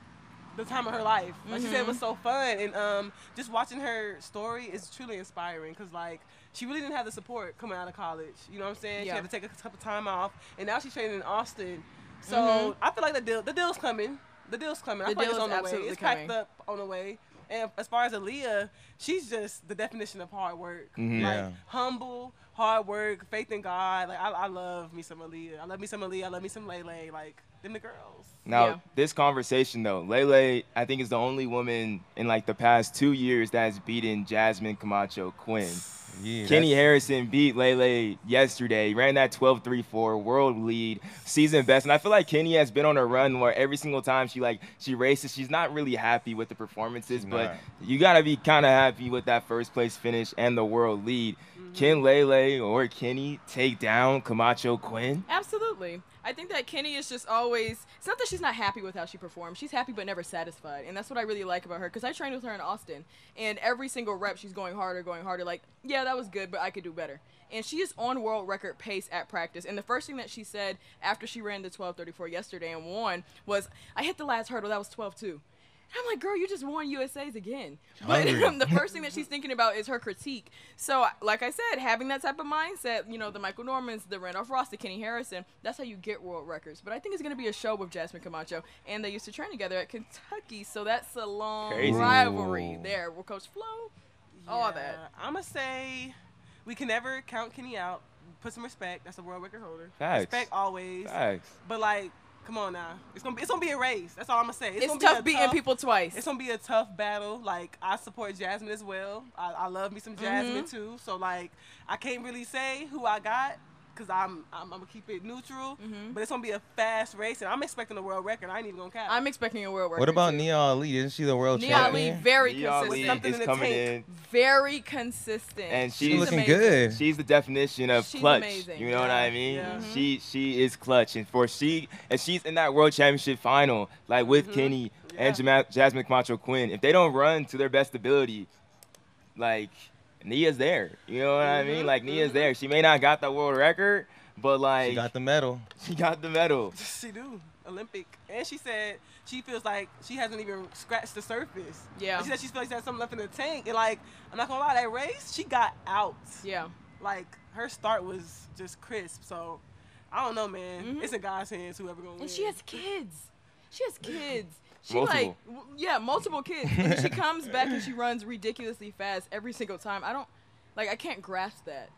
Speaker 10: the time of her life. Like she said, it was so fun, and um, just watching her story is truly inspiring because like she really didn't have the support coming out of college. You know what I'm saying?
Speaker 11: Yeah.
Speaker 10: She had to take a couple time off, and now she's training in Austin. So
Speaker 11: Mhm.
Speaker 10: I feel like the deal, the deal's coming. The deal's coming. I
Speaker 11: The
Speaker 10: feel like it's on
Speaker 11: is
Speaker 10: the way.
Speaker 11: absolutely
Speaker 10: It's packed up on the way. And as far as Alia, she's just the definition of hard work.
Speaker 1: Mhm.
Speaker 10: Like
Speaker 2: Yeah.
Speaker 10: humble, hard work, faith in God. Like I, I love me some Alia. I love me some Alia. I love me some Lele. Like them the girls.
Speaker 1: Now,
Speaker 11: Yeah.
Speaker 1: this conversation though, Lele, I think is the only woman in like the past two years that has beaten Jasmine Camacho Quinn.
Speaker 2: Yeah,
Speaker 1: Keni
Speaker 2: that's-
Speaker 1: Harrison beat Lele yesterday, ran that 12-3-4 world lead, season best. And I feel like Keni has been on a run where every single time she like she races, she's not really happy with the performances,
Speaker 2: She's
Speaker 1: but
Speaker 2: not.
Speaker 1: you gotta be kind of happy with that first place finish and the world lead. Mm-hmm. Can Lele or Keni take down Camacho Quinn?
Speaker 11: Absolutely. I think that Keni is just always. It's not that she's not happy with how she performs. She's happy but never satisfied, and that's what I really like about her. Because I trained with her in Austin, and every single rep she's going harder, going harder. Like, yeah, that was good, but I could do better. And she is on world record pace at practice. And the first thing that she said after she ran the 12:34 yesterday and won was, "I hit the last hurdle. That was 12-2." I'm like, girl, you just won USA's again. Oh. But
Speaker 2: um,
Speaker 11: the first thing that she's thinking about is her critique. So, like I said, having that type of mindset, you know, the Michael Normans, the Randolph Ross, the Keni Harrison, that's how you get world records. But I think it's going to be a show with Jasmine Camacho, and they used to train together at Kentucky, so that's a long
Speaker 1: Crazy.
Speaker 11: rivalry
Speaker 2: Ooh.
Speaker 11: there with Coach Flo. All that.
Speaker 10: I'm gonna say we can never count Keni out. Put some respect. That's a world record holder.
Speaker 1: Facts.
Speaker 10: Respect always.
Speaker 1: Facts.
Speaker 10: But like, come on now. It's gonna be it's gonna be a race. That's all I'm gonna say.
Speaker 11: It's,
Speaker 10: gonna
Speaker 11: tough
Speaker 10: be a
Speaker 11: beating
Speaker 10: tough-
Speaker 11: people twice.
Speaker 10: It's gonna be a tough battle. Like I support Jasmine as well. I, I love me some Jasmine
Speaker 11: Mhm.
Speaker 10: too. So like I can't really say who I got because I'm, I'm I'm gonna keep it neutral.
Speaker 11: Mhm.
Speaker 10: But it's gonna be a fast race, and I'm expecting a world record. I ain't even gonna cap.
Speaker 11: I'm expecting a world record.
Speaker 2: What about
Speaker 11: too.
Speaker 2: Nia Ali? Isn't she the world
Speaker 11: Nia Ali,
Speaker 2: champion?
Speaker 11: very
Speaker 1: Nia Ali
Speaker 11: consistent.
Speaker 10: Something
Speaker 1: is
Speaker 10: in the
Speaker 1: coming
Speaker 10: tank.
Speaker 1: in.
Speaker 11: Very consistent.
Speaker 1: And
Speaker 2: She's
Speaker 1: she's
Speaker 2: looking
Speaker 11: amazing.
Speaker 2: good.
Speaker 1: She's the definition of
Speaker 11: She's
Speaker 1: clutch.
Speaker 11: amazing.
Speaker 1: You know what I mean?
Speaker 10: yeah.
Speaker 11: Mhm.
Speaker 1: She she is clutch, and for she and she's in that world championship final, like with
Speaker 10: Mhm.
Speaker 1: Keni
Speaker 10: Yeah.
Speaker 1: and Jama- Jasmine Camacho Quinn. If they don't run to their best ability, like Nia's there. You know what I mean?
Speaker 10: Mhm,
Speaker 1: Like Nia's
Speaker 10: mhm.
Speaker 1: there. She may not got the world record, but like
Speaker 2: She got the medal.
Speaker 1: she got the medal.
Speaker 10: She do Olympic, and she said she feels like she hasn't even scratched the surface.
Speaker 11: Yeah.
Speaker 10: she said she feels like she has something left in the tank, and like I'm not gonna lie, that race she got out.
Speaker 11: yeah.
Speaker 10: Like her start was just crisp. So I don't know, man.
Speaker 11: Mhm.
Speaker 10: It's in God's hands. Whoever gonna win.
Speaker 11: And she has kids. She has kids. She
Speaker 1: Multiple.
Speaker 11: like w- yeah, multiple kids. And she comes back and she runs ridiculously fast every single time. I don't like I can't grasp that.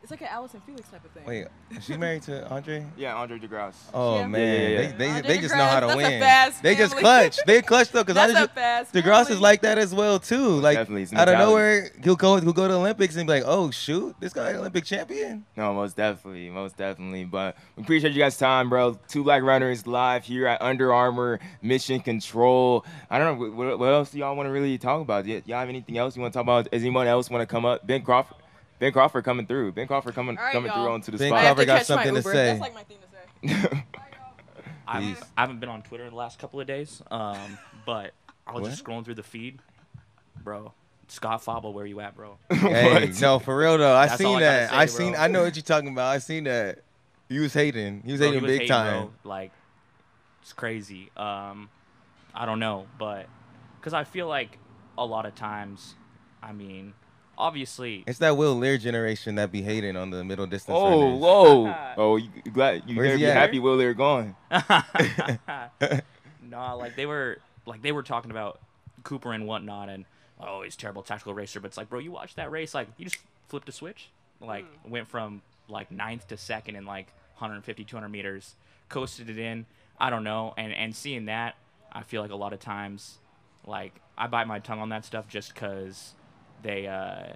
Speaker 11: It's like an Allyson Felix type of thing.
Speaker 2: Wait, is she married to Andre?
Speaker 1: Yeah, Andre DeGrasse.
Speaker 2: Oh
Speaker 11: Yeah.
Speaker 2: man,
Speaker 1: Yeah, yeah, yeah.
Speaker 2: they they,
Speaker 11: Andre
Speaker 2: they just know how to
Speaker 11: DeGrasse, that's a
Speaker 2: win.
Speaker 11: fast
Speaker 2: They just
Speaker 11: family.
Speaker 2: clutch. They clutch though, because
Speaker 11: That's
Speaker 2: Andre
Speaker 11: a fast
Speaker 2: DeGrasse is like that as well too. Like
Speaker 1: Definitely, it's
Speaker 2: out of
Speaker 1: mentality.
Speaker 2: nowhere, he'll go he'll go to the Olympics and be like, oh shoot, this guy Olympic champion.
Speaker 1: No, most definitely, most definitely. But we appreciate you guys' time, bro. Two Black Runners live here at Under Armour Mission Control. I don't know what, what else do y'all want to really talk about. Y- Y'all have anything else you want to talk about? Does anyone else want to come up? Ben Crawford. Ben Crawford coming through. Ben Crawford coming
Speaker 11: All right,
Speaker 1: coming
Speaker 11: y'all.
Speaker 1: through onto the
Speaker 2: Ben
Speaker 11: I have
Speaker 1: spot.
Speaker 2: Crawford got something to say.
Speaker 11: That's like my thing to say.
Speaker 7: I've,
Speaker 2: Please.
Speaker 7: I haven't been on Twitter in the last couple of days, um, but I was
Speaker 2: What?
Speaker 7: just scrolling through the feed, bro. Scott Fauble, where you at, bro?
Speaker 2: Hey,
Speaker 1: What?
Speaker 2: no, for real though. I
Speaker 7: That's
Speaker 2: seen
Speaker 7: I
Speaker 2: that.
Speaker 7: say,
Speaker 2: I
Speaker 7: bro.
Speaker 2: seen. I know what you're talking about. I seen that. He was hating. He was
Speaker 7: Bro,
Speaker 2: hating
Speaker 7: he was
Speaker 2: big
Speaker 7: hating,
Speaker 2: time.
Speaker 7: Bro. Like, it's crazy. Um, I don't know, but because I feel like a lot of times, I mean, obviously,
Speaker 2: It's that Will Leer generation that be hating on the middle distance.
Speaker 1: Oh,
Speaker 2: runners.
Speaker 1: whoa. Oh, you you glad you
Speaker 2: Where's
Speaker 1: better
Speaker 2: he
Speaker 1: be
Speaker 2: at?
Speaker 1: happy Will they're gone.
Speaker 7: nah, like they were like they were talking about Cooper and whatnot, and oh, he's a terrible tactical racer. But it's like, bro, you watch that race, like you just flipped a switch, like hmm. went from like ninth to second in like 150, 200 meters, coasted it in. I don't know, and and seeing that, I feel like a lot of times, like I bite my tongue on that stuff just because they, uh,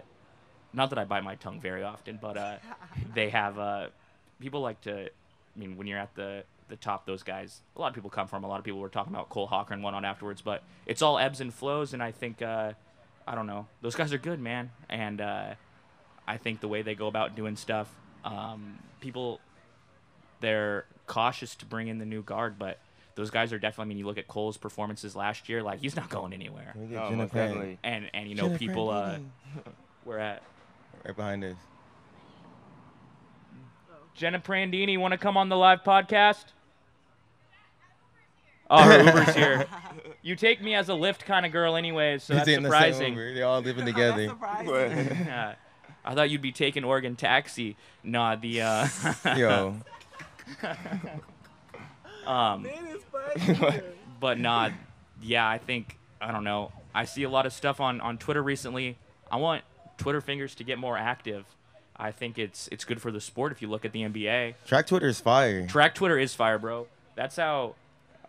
Speaker 7: not that I bite my tongue very often, but uh, they have uh, people like to. I mean, when you're at the the top, those guys, a lot of people come from. A lot of people were talking about Cole Hocker and whatnot afterwards, but it's all ebbs and flows. And I think, uh, I don't know, those guys are good, man. And uh, I think the way they go about doing stuff, um, people, they're cautious to bring in the new guard, but those guys are definitely. I mean, you look at Cole's performances last year; like he's not going anywhere.
Speaker 2: Can we get
Speaker 1: No,
Speaker 2: Jenna
Speaker 1: most definitely.
Speaker 7: And and you know,
Speaker 2: Jenna
Speaker 7: people, uh, we're at
Speaker 2: right behind us.
Speaker 7: Jenna Prandini, want to come on the live podcast? Oh, her Uber's here. You take me as a lift kind of girl, anyways, so
Speaker 2: He's
Speaker 7: that's
Speaker 2: in the
Speaker 7: surprising.
Speaker 2: Uber. They're all living
Speaker 11: That's
Speaker 2: together.
Speaker 11: surprising.
Speaker 7: Yeah. I thought you'd be taking Oregon Taxi. Nah, the uh,
Speaker 2: Yo,
Speaker 7: um,
Speaker 11: Man,
Speaker 7: but not. yeah, I think I don't know. I see a lot of stuff on on Twitter recently. I want Twitter fingers to get more active. I think it's it's good for the sport if you look at the NBA.
Speaker 2: track Twitter is fire.
Speaker 7: Track Twitter is fire, bro. That's how.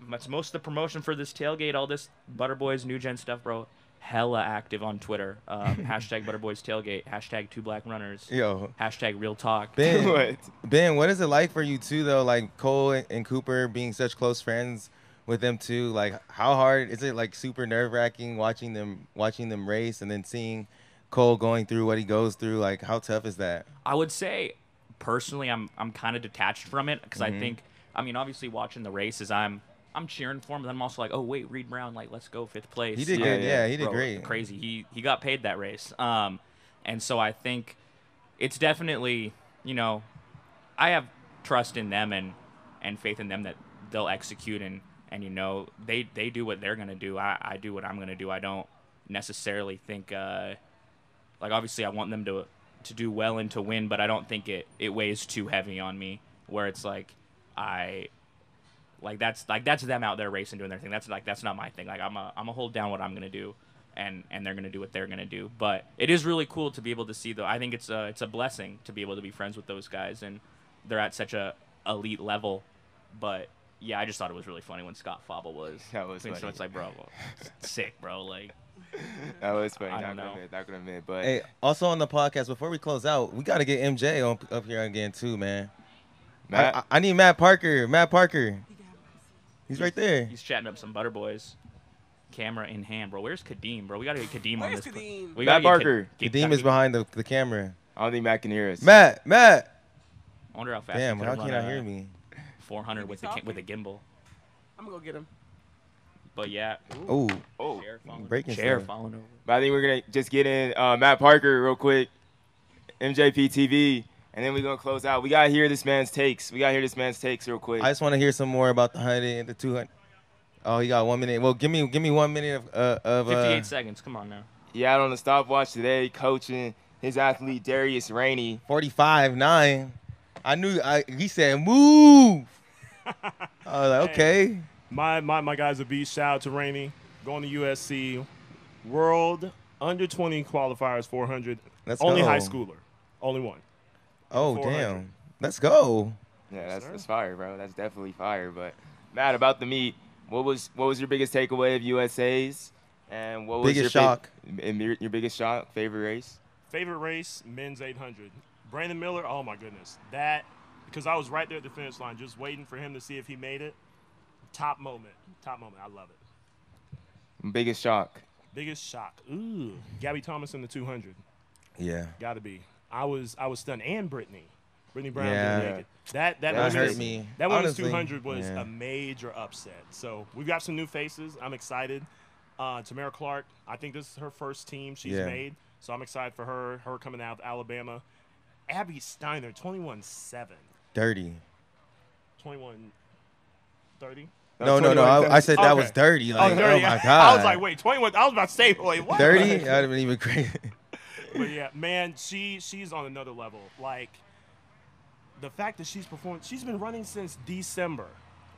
Speaker 7: That's most of the promotion for this tailgate, all this Butterboys New Gen stuff, bro. Hella active on Twitter. Um, hashtag Butterboys Tailgate. Hashtag Two Black Runners.
Speaker 2: Yo,
Speaker 7: Hashtag Real Talk.
Speaker 2: Ben,
Speaker 1: What?
Speaker 2: Ben, what is it like for you too, though? Like Cole and Cooper being such close friends with them too. Like, how hard is it? Like super nerve wracking watching them watching them race and then seeing Cole going through what he goes through. Like, how tough is that?
Speaker 7: I would say, personally, I'm I'm kind of detached from it because
Speaker 2: Mhm.
Speaker 7: I think, I mean, obviously watching the races, I'm I'm cheering for him, but I'm also like, oh wait, Reed Brown, like let's go fifth place.
Speaker 2: He did good. Yeah, he did
Speaker 7: bro,
Speaker 2: great.
Speaker 7: Crazy. He he got paid that race. Um, and so I think it's definitely you know, I have trust in them and and faith in them that they'll execute and and you know they they do what they're gonna do. I I do what I'm gonna do. I don't necessarily think uh like obviously I want them to to do well and to win, but I don't think it it weighs too heavy on me where it's like I like that's like that's them out there racing doing their thing. That's like that's not my thing. Like I'm a I'm a hold down what I'm gonna do, and and they're gonna do what they're gonna do. But it is really cool to be able to see though. I think it's a it's a blessing to be able to be friends with those guys, and they're at such a elite level. But yeah, I just thought it was really funny when Scott Fauble was.
Speaker 1: That was
Speaker 7: So
Speaker 1: funny.
Speaker 7: it's like, bro, sick, bro. Like
Speaker 1: That was funny.
Speaker 7: I
Speaker 1: Not
Speaker 7: don't
Speaker 1: gonna
Speaker 7: know.
Speaker 1: admit, not gonna admit, but
Speaker 2: Hey, also on the podcast before we close out, we got to get MJ on up here again too, man.
Speaker 1: Matt,
Speaker 2: I, I, I need Matt Parker. Matt Parker. He's right there.
Speaker 7: he's chatting up some butter boys. Camera in hand, bro. Where's Kadeem, bro? We gotta get Kadeem on
Speaker 11: Where's
Speaker 7: this.
Speaker 11: Kadeem?
Speaker 7: We
Speaker 1: Matt
Speaker 7: gotta get Ka-
Speaker 1: Barker.
Speaker 7: Ka-
Speaker 2: Kadeem is behind the, the camera.
Speaker 1: I don't think Matt can hear us.
Speaker 2: Matt, Matt.
Speaker 7: I wonder how fast.
Speaker 2: Damn,
Speaker 7: he
Speaker 2: how
Speaker 7: could
Speaker 2: can you
Speaker 7: run
Speaker 2: not hear me?
Speaker 7: 400 with the
Speaker 11: talking.
Speaker 7: with a gimbal.
Speaker 11: I'm gonna go get him.
Speaker 7: But yeah.
Speaker 2: Oh,
Speaker 1: Oh,
Speaker 7: Chair falling,
Speaker 2: breaking
Speaker 7: chair
Speaker 2: stuff.
Speaker 7: falling over.
Speaker 1: but I think we're gonna just get in uh, Matt Parker real quick, MJP TV, and then we're gonna close out. We gotta hear this man's takes. We gotta hear this man's takes real quick.
Speaker 2: I just want to hear some more about the hundred and the two hundred. Oh, he got one minute. Well, give me give me one minute of uh, of
Speaker 7: 58
Speaker 2: uh,
Speaker 7: seconds. Come on now.
Speaker 1: He out on the stopwatch today, coaching his athlete Darius Rainey.
Speaker 2: forty five nine. I knew. I he said move. I was like, okay.
Speaker 12: My, my my guy's a beast. Shout out to Rainey. Going to USC. World under 20 qualifiers 400.
Speaker 2: Let's
Speaker 12: Only
Speaker 2: go.
Speaker 12: high schooler. Only one.
Speaker 2: Oh damn. Let's go.
Speaker 1: Yeah, that's,
Speaker 12: sir.
Speaker 1: that's fire, bro. That's definitely fire. But Matt, about the meet, what was what was your biggest takeaway of USA's, and what was
Speaker 2: Biggest
Speaker 1: your fa-
Speaker 2: shock?
Speaker 1: and your, your biggest shock, favorite race?
Speaker 12: Favorite race, men's 800. Brandon Miller, oh my goodness. That, because I was right there at the finish line just waiting for him to see if he made it. Top moment. Top moment. I love it.
Speaker 1: Biggest shock.
Speaker 12: Biggest shock. Ooh. Gabby Thomas in the 200.
Speaker 2: Yeah.
Speaker 12: Got to be. I was I was stunned. And Brittany. Brittany Brown
Speaker 2: Yeah.
Speaker 12: didn't make it. That, that,
Speaker 2: That hurt me.
Speaker 12: That women's
Speaker 2: Honestly,
Speaker 12: 200 was
Speaker 2: yeah.
Speaker 12: a major upset. So we've got some new faces. I'm excited. Uh, Tamara Clark, I think this is her first team she's
Speaker 2: Yeah.
Speaker 12: made. So I'm excited for her. Her coming out of Alabama. Abby Steiner, 21 7.
Speaker 2: Dirty.
Speaker 12: 21 30?
Speaker 2: No, no, no. I, I said that was dirty. Like, oh,
Speaker 12: dirty.
Speaker 2: my god.
Speaker 12: I was like, wait, 21. I was about to say, wait, what?
Speaker 2: Dirty? Have been even crazy.
Speaker 12: but yeah, man, she she's on another level. Like the fact that she's performed, she's been running since December.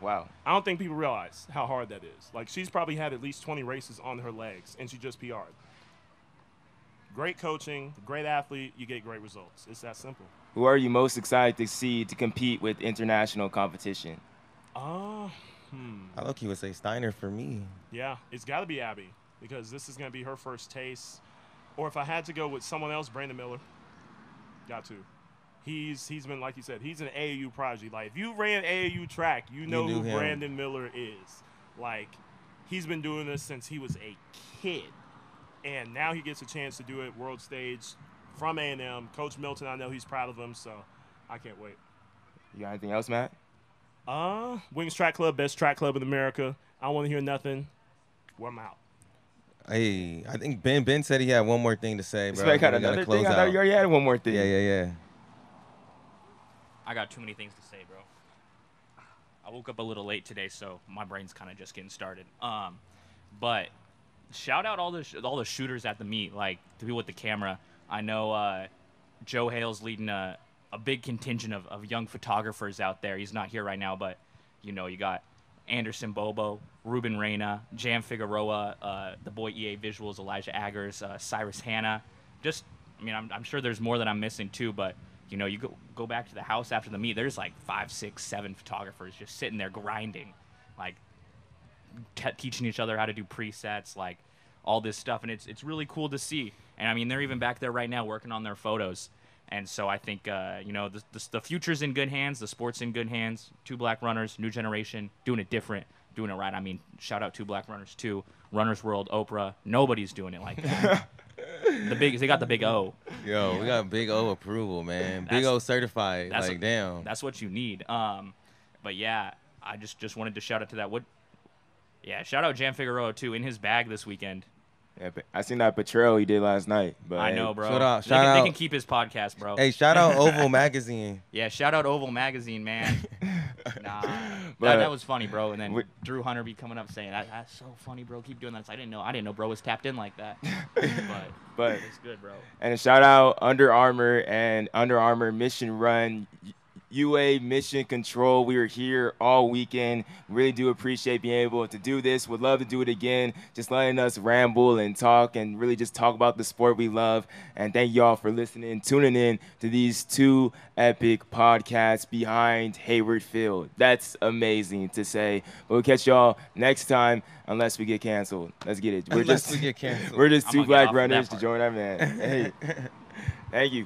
Speaker 1: Wow.
Speaker 12: I don't think people realize how hard that is. Like she's probably had at least 20 races on her legs, and she just PR'd. Great coaching, great athlete, you get great results. It's that simple.
Speaker 1: Who are you most excited to see to compete with international competition?
Speaker 12: Uh, hmm.
Speaker 2: I look, he would say Steiner for me.
Speaker 12: Yeah, it's got to be Abby because this is going to be her first taste. Or if I had to go with someone else, Brandon Miller. Got to. He's he's been like you said, he's an AAU prodigy. Like if you ran AAU track, you know
Speaker 2: knew
Speaker 12: who
Speaker 2: him.
Speaker 12: Brandon Miller is. Like he's been doing this since he was a kid, and now he gets a chance to do it world stage from A&M. Coach Milton, I know he's proud of him, so I can't wait.
Speaker 1: You got anything else, Matt?
Speaker 12: Uh, Wings Track Club, best track club in America. I don't want to hear nothing. Well, I'm out.
Speaker 2: Hey, I think Ben Ben said he had one more thing to say,
Speaker 1: This
Speaker 2: bro.
Speaker 1: man got
Speaker 2: We gotta
Speaker 1: another
Speaker 2: close
Speaker 1: thing? I thought
Speaker 2: out.
Speaker 1: you already had one more thing.
Speaker 2: Yeah, yeah, yeah.
Speaker 7: I got too many things to say, bro. I woke up a little late today, so my brain's kind of just getting started. Um, but shout out all the sh- all the shooters at the meet, like the people with the camera. I know uh, Joe Hale's leading a, a big contingent of, of young photographers out there. He's not here right now, but you know you got Anderson Bobo, Ruben Reyna, Jam Figueroa, uh, the boy EA Visuals, Elijah Aggers, uh, Cyrus Hanna. Just, I mean, I'm, I'm sure there's more that I'm missing too, but you know, you go go back to the house after the meet. There's like five, six, seven photographers just sitting there grinding, like te- teaching each other how to do presets, like all this stuff, and it's it's really cool to see. And I mean, they're even back there right now working on their photos. And so I think uh, you know the, the the future's in good hands, the sport's in good hands. Two black runners, new generation, doing it different, doing it right. I mean, shout out two black runners too. Runners World, Oprah. Nobody's doing it like that. the big, they got the big O.
Speaker 2: Yo, we got big O approval, man. Big O certified.
Speaker 7: That's
Speaker 2: Like, damn.
Speaker 7: That's what you need. Um, but yeah, I just just wanted to shout out to that. What? Yeah, shout out Jam Figueroa too in his bag this weekend.
Speaker 1: Yeah, I seen that betrayal he did last night. But
Speaker 7: I
Speaker 1: hey,
Speaker 7: know, bro.
Speaker 2: Shout out-
Speaker 7: they,
Speaker 2: shout
Speaker 7: can, they can keep his podcast, bro.
Speaker 2: Hey, shout out Oval Magazine.
Speaker 7: Yeah, shout out Oval Magazine, man. nah,
Speaker 1: But-
Speaker 7: that, that was funny, bro. And then
Speaker 1: We-
Speaker 7: Drew Hunter be coming up saying, that, "That's so funny, bro. Keep doing that." It's like, I didn't know. I didn't know, bro was tapped in like that. but
Speaker 1: But
Speaker 7: it's good, bro.
Speaker 1: And a shout out Under Armour and Under Armour Mission Run, UA Mission Control. We were here all weekend. Really do appreciate being able to do this. Would love to do it again. Just letting us ramble and talk and really just talk about the sport we love. And thank y'all for listening, tuning in to these two epic podcasts behind Hayward Field. That's amazing to say. But we'll catch y'all next time, unless we get canceled. Let's get it. We're
Speaker 2: Unless
Speaker 1: just
Speaker 2: we get canceled.
Speaker 1: we're just two black
Speaker 7: off of that
Speaker 1: runners to join our man. Hey, thank you.